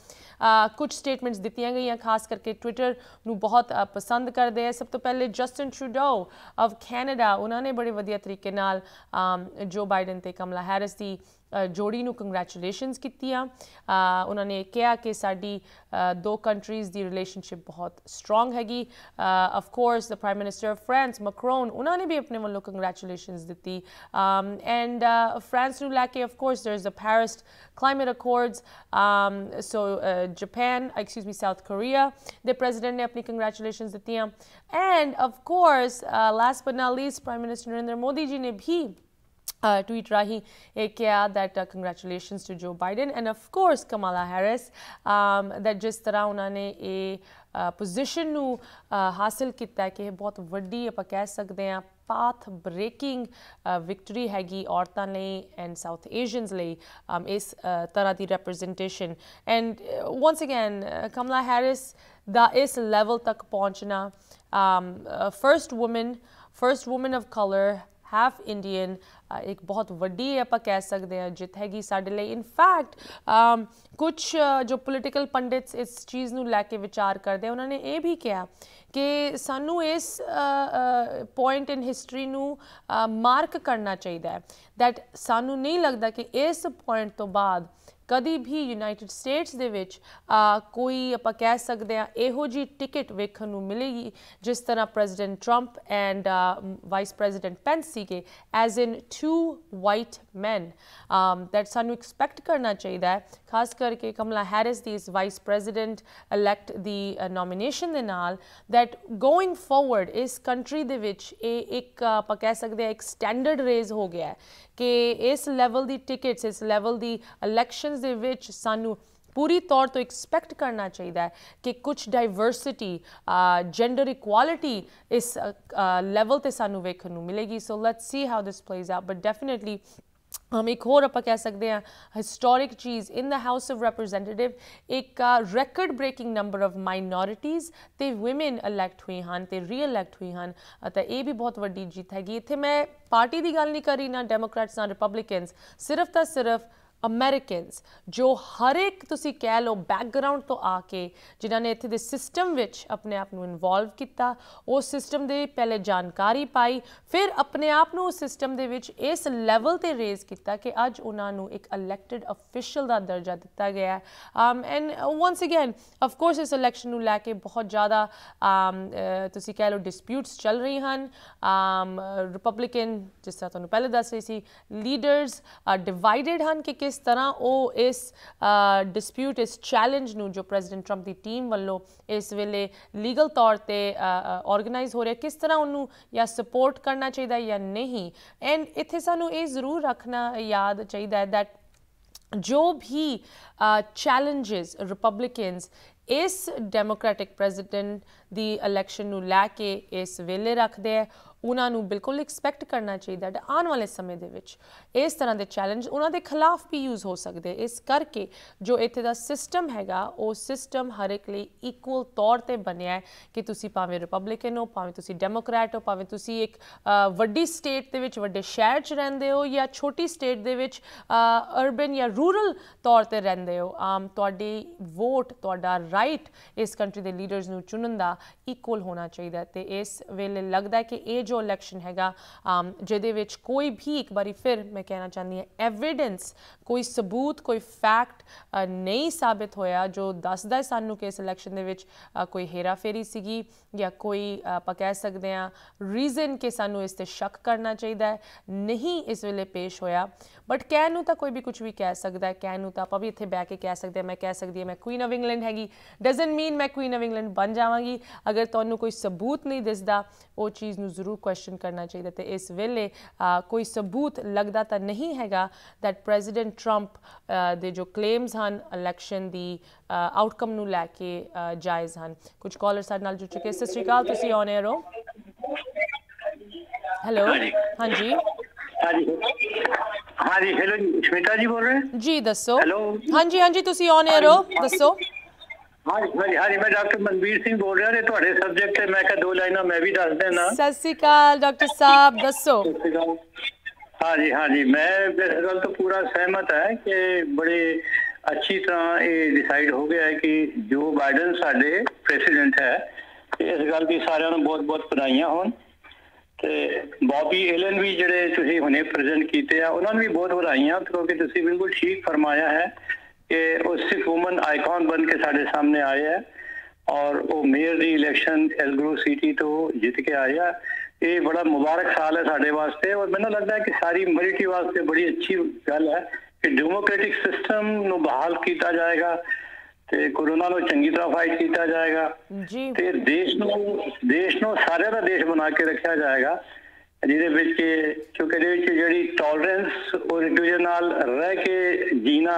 ਕੁਝ ਸਟੇਟਮੈਂਟਸ ਦਿੱਤੀਆਂ ਗਈਆਂ, ਖਾਸ ਕਰਕੇ ਟਵਿੱਟਰ ਨੂੰ ਬਹੁਤ ਪਸੰਦ ਕਰਦੇ ਆ। ਸਭ ਤੋਂ ਪਹਿਲੇ ਜਸਟਨ ਟਰੂਡੋ ਆਫ ਕੈਨੇਡਾ ਉਹਨਾਂ ਨੇ ਬੜੇ ਵਧੀਆ ਤਰੀਕੇ ਨਾਲ ਜੋ ਬਾਈਡਨ ਤੇ ਕਮਲਾ ਹੈਰਿਸ ਦੀ ਜੋੜੀ ਨੂੰ ਕੰਗ੍ਰੈਚੁਲੇਸ਼ਨਸ ਕੀਤੀਆਂ ਉਹਨਾਂ ਨੇ ਕਿਹਾ ਕਿ ਸਾਡੀ ਦੋ ਕੰਟਰੀਜ਼ ਦੀ ਰਿਲੇਸ਼ਨਸ਼ਿਪ ਬਹੁਤ ਸਟਰੋਂਗ ਹੈਗੀ of course the prime minister of France Macron ਉਹਨਾਂ ਨੇ ਵੀ ਆਪਣੇ ਵੱਲੋਂ ਕੰਗ੍ਰੈਚੁਲੇਸ਼ਨਸ ਦਿੱਤੀ ਐਂਡ ਫਰਾਂਸ ਨੂੰ ਲੈ ਕੇ of course there is the Paris climate accords um, so uh, japan excuse me south korea the president ne apni congratulations ਦਿੱਤੀਆਂ and of course uh, last but not least prime minister narendra modi ji ne bhi uh, tweet rahi kiya that uh, congratulations to Joe Biden and of course Kamala Harris um, that ਜਿਸ ਤਰ੍ਹਾਂ ਉਹਨਾਂ ਨੇ ਇਹ position ਨੂੰ ਹਾਸਲ ਕੀਤਾ ਕਿ ਇਹ ਬਹੁਤ ਵੱਡੀ ਆਪਾਂ ਕਹਿ ਸਕਦੇ ਹਾਂ ਪਾਥ ਬ੍ਰੇਕਿੰਗ ਵਿਕਟਰੀ ਹੈਗੀ ਔਰਤਾਂ ਲਈ ਐਂਡ ਸਾਊਥ ਏਸ਼ੀਅਨਸ ਲਈ ਇਸ ਤਰ੍ਹਾਂ ਦੀ representation and once again Kamala Harris ਦਾ ਇਸ ਲੈਵਲ ਤੱਕ ਪਹੁੰਚਣਾ first woman first woman of colour half Indian ਇੱਕ ਬਹੁਤ ਵੱਡੀ ਆਪਾਂ ਕਹਿ ਸਕਦੇ ਹਾਂ ਜਿੱਤ ਹੈਗੀ ਸਾਡੇ ਲਈ। ਇਨ ਫੈਕਟ ਕੁਝ ਜੋ ਪੋਲਿਟੀਕਲ ਪੰਡਿਤਸ ਇਸ ਚੀਜ਼ ਨੂੰ ਲੈ ਕੇ ਵਿਚਾਰ ਕਰਦੇ ਉਹਨਾਂ ਨੇ ਇਹ ਵੀ ਕਿਹਾ ਕਿ ਸਾਨੂੰ ਇਸ ਪੁਆਇੰਟ ਇਨ ਹਿਸਟਰੀ ਨੂੰ ਮਾਰਕ ਕਰਨਾ ਚਾਹੀਦਾ ਹੈ। ਦੈਟ ਸਾਨੂੰ ਨਹੀਂ ਲੱਗਦਾ ਕਿ ਇਸ ਪੁਆਇੰਟ ਤੋਂ ਬਾਅਦ ਕਦੀ ਵੀ ਯੂਨਾਈਟਿਡ ਸਟੇਟਸ ਦੇ ਵਿੱਚ ਕੋਈ ਆਪਾਂ ਕਹਿ ਸਕਦੇ ਆ ਇਹੋ ਜੀ ਟਿਕਟ ਵੇਖਣ ਨੂੰ ਮਿਲੇਗੀ, ਜਿਸ ਤਰ੍ਹਾਂ president Trump and vice president Pence ਸੀਗੇ as in two white men. Um, that ਸਾਨੂੰ ਐਕਸਪੈਕਟ ਕਰਨਾ ਚਾਹੀਦਾ ਹੈ, ਖਾਸ ਕਰਕੇ ਕਮਲਾ ਹੈਰਿਸ ਦੀ ਇਸ ਵਾਈਸ ਪ੍ਰੈਜ਼ੀਡੈਂਟ ਇਲੈਕਟ ਦੀ ਨੋਮੀਨੇਸ਼ਨ ਦੇ ਨਾਲ, that going forward ਇਸ ਕੰਟਰੀ ਦੇ ਵਿੱਚ ਇਹ ਇੱਕ, ਆਪਾਂ ਕਹਿ ਸਕਦੇ ਆ ਇੱਕ ਸਟੈਂਡਰਡ ਰੇਜ਼ ਹੋ ਗਿਆ ਹੈ, ਕਿ ਇਸ ਲੈਵਲ ਦੀ ਟਿਕਟਸ ਇਸ ਲੈਵਲ ਦੀ ਇਲੈਕਸ਼ਨ ਇਲੈਕਸ਼ਨਸ ਦੇ ਵਿੱਚ ਸਾਨੂੰ ਪੂਰੀ ਤੌਰ ਤੋਂ ਐਕਸਪੈਕਟ ਕਰਨਾ ਚਾਹੀਦਾ ਹੈ ਕਿ ਕੁਝ ਡਾਈਵਰਸਿਟੀ ਜੈਂਡਰ ਇਕੁਐਲਿਟੀ ਇਸ ਲੈਵਲ ਤੇ ਸਾਨੂੰ ਵੇਖਣ ਨੂੰ ਮਿਲੇਗੀ। So let's see how this plays out but definitely hmm, ਇੱਕ ਹੋਰ ਆਪਾਂ ਕਹਿ ਸਕਦੇ ਹਾਂ ਹਿਸਟੋਰਿਕ ਚੀਜ਼ in the House of Representative ਇੱਕ record breaking number of minorities ਤੇ ਔਮਨ ਇਲੈਕਟ ਹੋਈ ਹਨ ਤੇ ਰੀਇਲੈਕਟ ਹੋਈ ਹਨ। ਤਾਂ ਇਹ ਵੀ ਬਹੁਤ ਵੱਡੀ ਜਿੱਤ ਹੈਗੀ। ਇੱਥੇ ਮੈਂ ਪਾਰਟੀ ਦੀ ਗੱਲ ਨਹੀਂ ਕਰ ਰਹੀ, ਨਾ ਡੈਮੋਕ੍ਰੈਟਸ ਨਾ ਰਿਪਬਲਿਕਨਸ ਸਿਰਫ ਤਾਂ ਸਿਰਫ ਅਮਰੀਕਨਸ ਜੋ ਹਰ ਇੱਕ ਤੁਸੀਂ ਕਹਿ ਲਓ ਬੈਕਗ੍ਰਾਉਂਡ ਤੋਂ ਆ ਕੇ ਜਿਨ੍ਹਾਂ ਨੇ ਇੱਥੇ ਦੇ ਸਿਸਟਮ ਵਿੱਚ ਆਪਣੇ ਆਪ ਨੂੰ ਇਨਵੋਲਵ ਕੀਤਾ ਉਸ ਸਿਸਟਮ ਦੇ ਪਹਿਲੇ ਜਾਣਕਾਰੀ ਪਾਈ, ਫਿਰ ਆਪਣੇ ਆਪ ਨੂੰ ਉਸ ਸਿਸਟਮ ਦੇ ਵਿੱਚ ਇਸ ਲੈਵਲ ਤੇ ਰੇਜ਼ ਕੀਤਾ ਕਿ ਅੱਜ ਉਹਨਾਂ ਨੂੰ ਇੱਕ ਇਲੈਕਟਿਡ ਅਫੀਸ਼ੀਅਲ ਦਾ ਦਰਜਾ ਦਿੱਤਾ ਗਿਆ ਹੈ। Um and uh, once again, of course, ਇਸ ਇਲੈਕਸ਼ਨ ਨੂੰ ਲੈ ਕੇ ਬਹੁਤ ਜ਼ਿਆਦਾ um, ਤੁਸੀਂ ਕਹਿ ਲਓ ਡਿਸਪਿਊਟਸ ਚੱਲ ਰਹੀ ਹਨ। Um ਰਿਪਬਲਿਕਨ ਜਿਸ ਤਰ੍ਹਾਂ ਤੁਹਾਨੂੰ ਪਹਿਲੇ ਦੱਸ ਰਹੀ ਸੀ ਲੀਡਰਸ ਡਿਵਾਈਡਡ ਹਨ ਕਿ ਕਿਸ ਤਰ੍ਹਾਂ ਉਹ ਇਸ ਡਿਸਪਿਊਟ ਇਸ ਚੈਲੰਜ ਨੂੰ ਜੋ ਪ੍ਰੈਜ਼ੀਡੈਂਟ ਟਰੰਪ ਦੀ ਟੀਮ ਵੱਲੋਂ ਇਸ ਵੇਲੇ ਲੀਗਲ ਤੌਰ ਤੇ ਆਰਗੇਨਾਈਜ਼ ਹੋ ਰਿਹਾ, ਕਿਸ ਤਰ੍ਹਾਂ ਉਹਨੂੰ ਜਾਂ ਸਪੋਰਟ ਕਰਨਾ ਚਾਹੀਦਾ ਜਾਂ ਨਹੀਂ? ਐਂਡ ਇੱਥੇ ਸਾਨੂੰ ਇਹ ਜ਼ਰੂਰ ਰੱਖਣਾ, ਯਾਦ ਚਾਹੀਦਾ ਹੈ ਦੈਟ ਜੋ ਵੀ ਚੈਲੰਜਸ ਰਿਪਬਲਿਕਨਸ ਇਸ ਡੈਮੋਕ੍ਰੈਟਿਕ ਪ੍ਰੈਜ਼ੀਡੈਂਟ ਦੀ ਇਲੈਕਸ਼ਨ ਨੂੰ ਲੈ ਕੇ ਇਸ ਵੇਲੇ ਰੱਖਦੇ ਆ ਉਹਨਾਂ ਨੂੰ ਬਿਲਕੁਲ ਐਕਸਪੈਕਟ ਕਰਨਾ ਚਾਹੀਦਾ ਹੈ ਆਉਣ ਵਾਲੇ ਸਮੇਂ ਦੇ ਵਿੱਚ। ਇਸ ਤਰ੍ਹਾਂ ਦੇ ਚੈਲੰਜ ਉਹਨਾਂ ਦੇ ਖਿਲਾਫ ਵੀ ਯੂਜ਼ ਹੋ ਸਕਦੇ ਇਸ ਕਰਕੇ ਜੋ ਇੱਥੇ ਦਾ ਸਿਸਟਮ ਹੈਗਾ, ਉਹ ਸਿਸਟਮ ਹਰ ਇੱਕ ਲਈ ਇਕੁਅਲ ਤੌਰ ਤੇ ਬਣਿਆ ਹੈ ਕਿ ਤੁਸੀਂ ਭਾਵੇਂ ਰਿਪਬਲਿਕਨ ਹੋ, ਭਾਵੇਂ ਤੁਸੀਂ ਡੈਮੋਕ੍ਰੈਟ ਹੋ, ਭਾਵੇਂ ਤੁਸੀਂ ਇੱਕ ਵੱਡੀ ਸਟੇਟ ਦੇ ਵਿੱਚ, ਵੱਡੇ ਸ਼ਹਿਰ 'ਚ ਰਹਿੰਦੇ ਹੋ ਜਾਂ ਛੋਟੀ ਸਟੇਟ ਦੇ ਵਿੱਚ ਅਰਬਨ ਜਾਂ ਰੂਰਲ ਤੌਰ ਤੇ ਰਹਿੰਦੇ ਹੋ, ਆਮ ਤੁਹਾਡੀ ਵੋਟ ਤੁਹਾਡਾ ਰਾਈਟ ਇਸ ਕੰਟਰੀ ਦੇ ਲੀਡਰਸ ਨੂੰ ਚੁਣਨ ਦਾ ਇਕੁਅਲ ਹੋਣਾ ਚਾਹੀਦਾ ਤੇ ਇਸ ਵੇਲੇ ਲੱਗਦਾ ਹੈ ਕਿ ਇਹ ਜੋ ਇਲੈਕਸ਼ਨ ਹੈਗਾ ਜਿਹਦੇ ਵਿੱਚ ਕੋਈ ਵੀ ਇੱਕ ਵਾਰੀ ਫਿਰ ਮੈਂ ਕਹਿਣਾ ਚਾਹੁੰਦੀ ਹਾਂ ਐਵੀਡੈਂਸ ਕੋਈ ਸਬੂਤ, ਕੋਈ ਫੈਕਟ ਨਹੀਂ ਸਾਬਿਤ ਹੋਇਆ ਜੋ ਦੱਸਦਾ ਸਾਨੂੰ ਕਿ ਇਸ ਇਲੈਕਸ਼ਨ ਦੇ ਵਿੱਚ ਕੋਈ ਹੇਰਾਫੇਰੀ ਸੀਗੀ ਜਾਂ ਕੋਈ ਆਪਾਂ ਕਹਿ ਸਕਦੇ ਹਾਂ ਰੀਜ਼ਨ ਕਿ ਸਾਨੂੰ ਇਸ ਤੇ ਸ਼ੱਕ ਕਰਨਾ ਚਾਹੀਦਾ ਹੈ, ਨਹੀਂ ਇਸ ਵੇਲੇ ਪੇਸ਼ ਹੋਇਆ। ਬਟ ਕਹਿਣ ਨੂੰ ਤਾਂ ਕੋਈ ਵੀ ਕੁਝ ਵੀ ਕਹਿ ਸਕਦਾ ਹੈ, ਕਹਿਣ ਨੂੰ ਤਾਂ ਆਪਾਂ ਵੀ ਇੱਥੇ ਬੈ ਕੇ ਕਹਿ ਸਕਦੇ ਹਾਂ, ਮੈਂ ਕਹਿ ਸਕਦੀ ਹਾਂ ਮੈਂ ਕੁਈਨ ਆਫ ਇੰਗਲੈਂਡ ਹੈਗੀ। ਡਸਨਟ ਮੀਨ ਮੈਂ ਕੁਈਨ ਆਫ ਇੰਗਲੈਂਡ ਬਣ ਜਾਵਾਂਗੀ। ਅਗਰ ਤੁਹਾਨੂੰ ਕੋਈ ਸਬੂਤ ਨਹੀਂ ਦਿਸਦਾ, ਉਹ ਚੀਜ਼ ਨੂੰ ਜ਼ਰੂਰ ਜ਼ਰੂਰ ਕੁਐਸਚਨ ਕਰਨਾ ਚਾਹੀਦਾ ਤੇ ਇਸ ਵੇਲੇ ਕੋਈ ਸਬੂਤ ਲੱਗਦਾ ਤਾਂ ਨਹੀਂ ਹੈਗਾ ਦੈਟ ਪ੍ਰੈਜ਼ੀਡੈਂਟ 트럼ਪ ਦੇ ਜੋ ਕਲੇਮਸ ਹਨ ਇਲੈਕਸ਼ਨ ਦੀ ਆਊਟਕਮ ਨੂੰ ਲੈ ਕੇ ਜਾਇਜ਼ ਹਨ ਕੁਝ ਕਾਲਰ ਸਾਡੇ ਨਾਲ ਜੁੜ ਚੁੱਕੇ ਸਤਿ ਸ਼੍ਰੀ ਅਕਾਲ ਤੁਸੀਂ ਔਨ 에ਅਰ ਹੋ ਹੈਲੋ ਹਾਂਜੀ ਹਾਂਜੀ ਹਾਂਜੀ ਹੈਲੋ ਸ਼ਵੇਤਾ ਜੀ ਬੋਲ ਰਹੇ ਜੀ ਦੱਸੋ ਹਾਂਜੀ ਹਾਂਜੀ ਤੁਸੀਂ ਔਨ 에ਅਰ ਹੋ ਦੱਸੋ ਹਾਂਜੀ ਹਾਂਜੀ ਮੈਂ ਡਾਕਟਰ ਮਨਵੀਰ ਸਿੰਘ ਬੋਲ ਰਿਹਾ ਤੇ ਤੁਹਾਡੇ ਸਬਜੈਕਟ ਤੇ ਮੈਂ ਕਿਹਾ ਦੋ ਲਾਈਨਾਂ ਮੈਂ ਵੀ ਦੱਸ ਦੇਣਾ ਸਤਿ ਸ਼੍ਰੀ ਅਕਾਲ ਡਾਕਟਰ ਸਾਹਿਬ ਦੱਸੋ? ਹਾਂਜੀ ਹਾਂਜੀ ਮੈਂ ਇਸ ਗੱਲ ਤੋਂ ਪੂਰਾ ਸਹਿਮਤ ਹੈ ਕਿ ਬੜੇ ਅੱਛੀ ਤਰ੍ਹਾਂ ਇਹ ਡਿਸਾਈਡ ਹੋ ਗਿਆ ਹੈ ਕਿ ਜੋ ਬਾਈਡਨ ਸਾਡੇ ਪ੍ਰੈਜ਼ੀਡੈਂਟ ਹੈ ਇਸ ਗੱਲ ਦੀ ਸਾਰਿਆਂ ਨੂੰ ਬਹੁਤ-ਬਹੁਤ ਵਧਾਈਆਂ ਹੋਣ। ਤੇ ਬੌਬੀ ਐਲਨ ਵੀ ਜਿਹੜੇ ਤੁਸੀਂ ਹੁਣੇ ਪ੍ਰੈਜ਼ੈਂਟ ਕੀਤੇ ਆ ਉਹਨਾਂ ਨੂੰ ਵੀ ਬਹੁਤ ਵਧਾਈਆਂ ਕਿਉਂਕਿ ਤੁਸੀਂ ਬਿਲਕੁਲ ਠੀਕ ਫਰਮਾਇਆ ਹੈ ਕਿ ਉਹ ਸਿੱਖ ਔਮਨ ਆਈਕਨ ਬਣ ਕੇ ਸਾਡੇ ਸਾਹਮਣੇ ਆਏ ਹੈ ਔਰ ਉਹ ਮੇਅਰ ਦੀ ਇਲੈਕਸ਼ਨ ਐਲਗਰੂ ਸਿਟੀ ਤੋਂ ਜਿੱਤ ਕੇ ਆਏ ਆ ਇਹ ਬੜਾ ਮੁਬਾਰਕ ਸਾਲ ਹੈ ਸਾਡੇ ਵਾਸਤੇ ਔਰ ਮੈਨੂੰ ਲੱਗਦਾ ਹੈ ਕਿ ਸਾਰੀ ਮਿਲਿਟਰੀ ਵਾਸਤੇ ਬੜੀ ਅੱਛੀ ਗੱਲ ਹੈ ਕਿ ਡੈਮੋਕ੍ਰੈਟਿਕ ਸਿਸਟਮ ਨੂੰ ਬਹਾਲ ਕੀਤਾ ਜਾਏਗਾ ਤੇ ਕੋਰੋਨਾ ਨੂੰ ਚੰਗੀ ਤਰ੍ਹਾਂ ਫਾਈਟ ਕੀਤਾ ਜਾਏਗਾ ਜੀ ਤੇ ਦੇਸ਼ ਨੂੰ ਦੇਸ਼ ਨੂੰ ਸਾਰਿਆਂ ਦਾ ਦੇਸ਼ ਬਣਾ ਕੇ ਰੱਖਿਆ ਜਾਏਗਾ ਜਿਹਦੇ ਵਿੱਚ ਕਿ- ਕਿਉਂਕਿ ਇਹਦੇ ਵਿੱਚ ਜਿਹੜੀ ਟੋਲਰੈਂਸ ਔਰ ਇੱਕ ਦੂਜੇ ਨਾਲ ਰਹਿ ਕੇ ਜੀਣਾ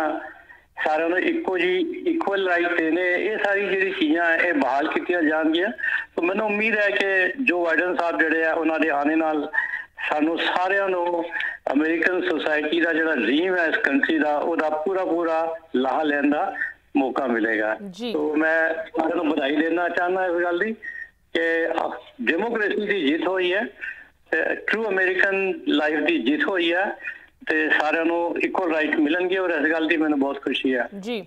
ਸਾਰਿਆਂ ਨੂੰ ਇੱਕੋ ਜੀ ਇਕੁਅਲ ਰਾਈਟ ਦੇਣੇ ਇਹ ਸਾਰੀ ਜਿਹੜੀ ਚੀਜ਼ਾਂ ਇਹ ਬਹਾਲ ਕੀਤੀਆਂ ਜਾਣਗੀਆਂ। ਤਾਂ ਮੈਨੂੰ ਉਮੀਦ ਹੈ ਕਿ ਜੋ ਬਾਈਡਨ ਸਾਹਿਬ ਜਿਹੜੇ ਆ ਉਹਨਾਂ ਦੇ ਆਣੇ ਨਾਲ ਸਾਨੂੰ ਸਾਰਿਆਂ ਨੂੰ ਅਮਰੀਕਨ ਸੋਸਾਇਟੀ ਦਾ ਜਿਹੜਾ ਡ੍ਰੀਮ ਹੈ ਇਸ ਕੰਟਰੀ ਦਾ ਉਹਦਾ ਪੂਰਾ ਪੂਰਾ ਲਾਹਾ ਲੈਣ ਦਾ ਮੌਕਾ ਮਿਲੇਗਾ। ਤੋ ਮੈਂ ਸਾਰਿਆਂ ਨੂੰ ਵਧਾਈ ਦੇਣਾ ਚਾਹੁੰਦਾ ਇਸ ਗੱਲ ਦੀ ਕਿ ਡੈਮੋਕ੍ਰੇਸੀ ਦੀ ਜਿੱਤ ਹੋਈ ਹੈ ਤੇ ਟਰੂ ਅਮਰੀਕਨ ਲਾਈਫ ਦੀ ਜਿੱਤ ਹੋਈ ਹੈ। ਤੇ ਸਾਰਿਆਂ ਨੂੰ ਇਕੁਅਲ ਰਾਈਟ ਮਿਲਣਗੇ ਔਰ ਇਸ ਗੱਲ ਦੀ ਮੈਨੂੰ ਬਹੁਤ ਖੁਸ਼ੀ ਹੈ। ਜੀ।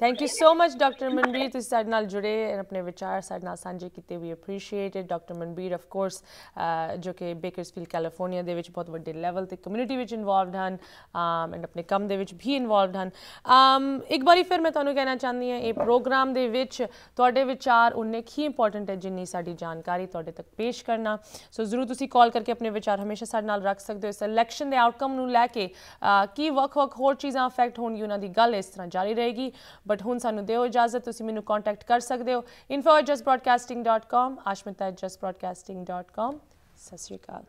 Thank you so much doctor Manbir ਤੁਸੀਂ ਸਾਡੇ ਨਾਲ ਜੁੜੇ, ਆਪਣੇ ਵਿਚਾਰ ਸਾਡੇ ਨਾਲ ਸਾਂਝੇ ਕੀਤੇ ਵੀ appreciated doctor Manbir of course ਜੋ ਕਿ ਬੇਕਰਸਫੀਲਡ ਕੈਲੀਫੋਰਨੀਆ ਦੇ ਵਿੱਚ ਬਹੁਤ ਵੱਡੇ ਲੈਵਲ ਤੇ ਕਮਿਊਨਿਟੀ ਵਿੱਚ ਇਨਵੋਲਵਡ ਹਨ ਐਂਡ ਆਪਣੇ ਕੰਮ ਦੇ ਵਿੱਚ ਵੀ ਇਨਵੋਲਵਡ ਹਨ। ਇੱਕ ਵਾਰੀ ਫਿਰ ਮੈਂ ਤੁਹਾਨੂੰ ਕਹਿਣਾ ਚਾਹੁੰਦੀ ਹਾਂ, ਇਹ ਪ੍ਰੋਗਰਾਮ ਦੇ ਵਿੱਚ ਤੁਹਾਡੇ ਵਿਚਾਰ ਉਨੇ ਕੀ ਇੰਪੋਰਟੈਂਟ ਹੈ ਜਿੰਨੀ ਸਾਡੀ ਜਾਣਕਾਰੀ ਤੁਹਾਡੇ ਤੱਕ ਪੇਸ਼ ਕਰਨਾ। ਸੋ ਜ਼ਰੂਰ ਤੁਸੀਂ ਕਾਲ ਕਰਕੇ ਆਪਣੇ ਵਿਚਾਰ ਹਮੇਸ਼ਾ ਸਾਡੇ ਨਾਲ ਰੱਖ ਸਕਦੇ ਹੋ। ਇਸ ਇਲੈਕਸ਼ਨ ਦੇ ਆਊਟਕਮ ਨੂੰ ਲੈ ਕੇ ਕੀ ਵੱਖ-ਵੱਖ ਹੋਰ ਚੀਜ਼ਾਂ ਅਫੈਕਟ ਹੋਣਗੀਆਂ, ਉਹਨਾਂ ਦੀ ਗੱਲ ਇਸ ਤਰ੍ਹਾਂ ਜਾਰੀ ਰਹੇਗੀ। ਬਟ ਹੁਣ ਸਾਨੂੰ ਦਿਓ ਇਜਾਜ਼ਤ ਤੁਸੀਂ ਮੈਨੂੰ ਕੰਟੈਕਟ ਕਰ ਸਕਦੇ ਹੋ info@justbroadcasting.com ashmita@justbroadcasting.com ਸਤਿ ਸ਼੍ਰੀ ਅਕਾਲ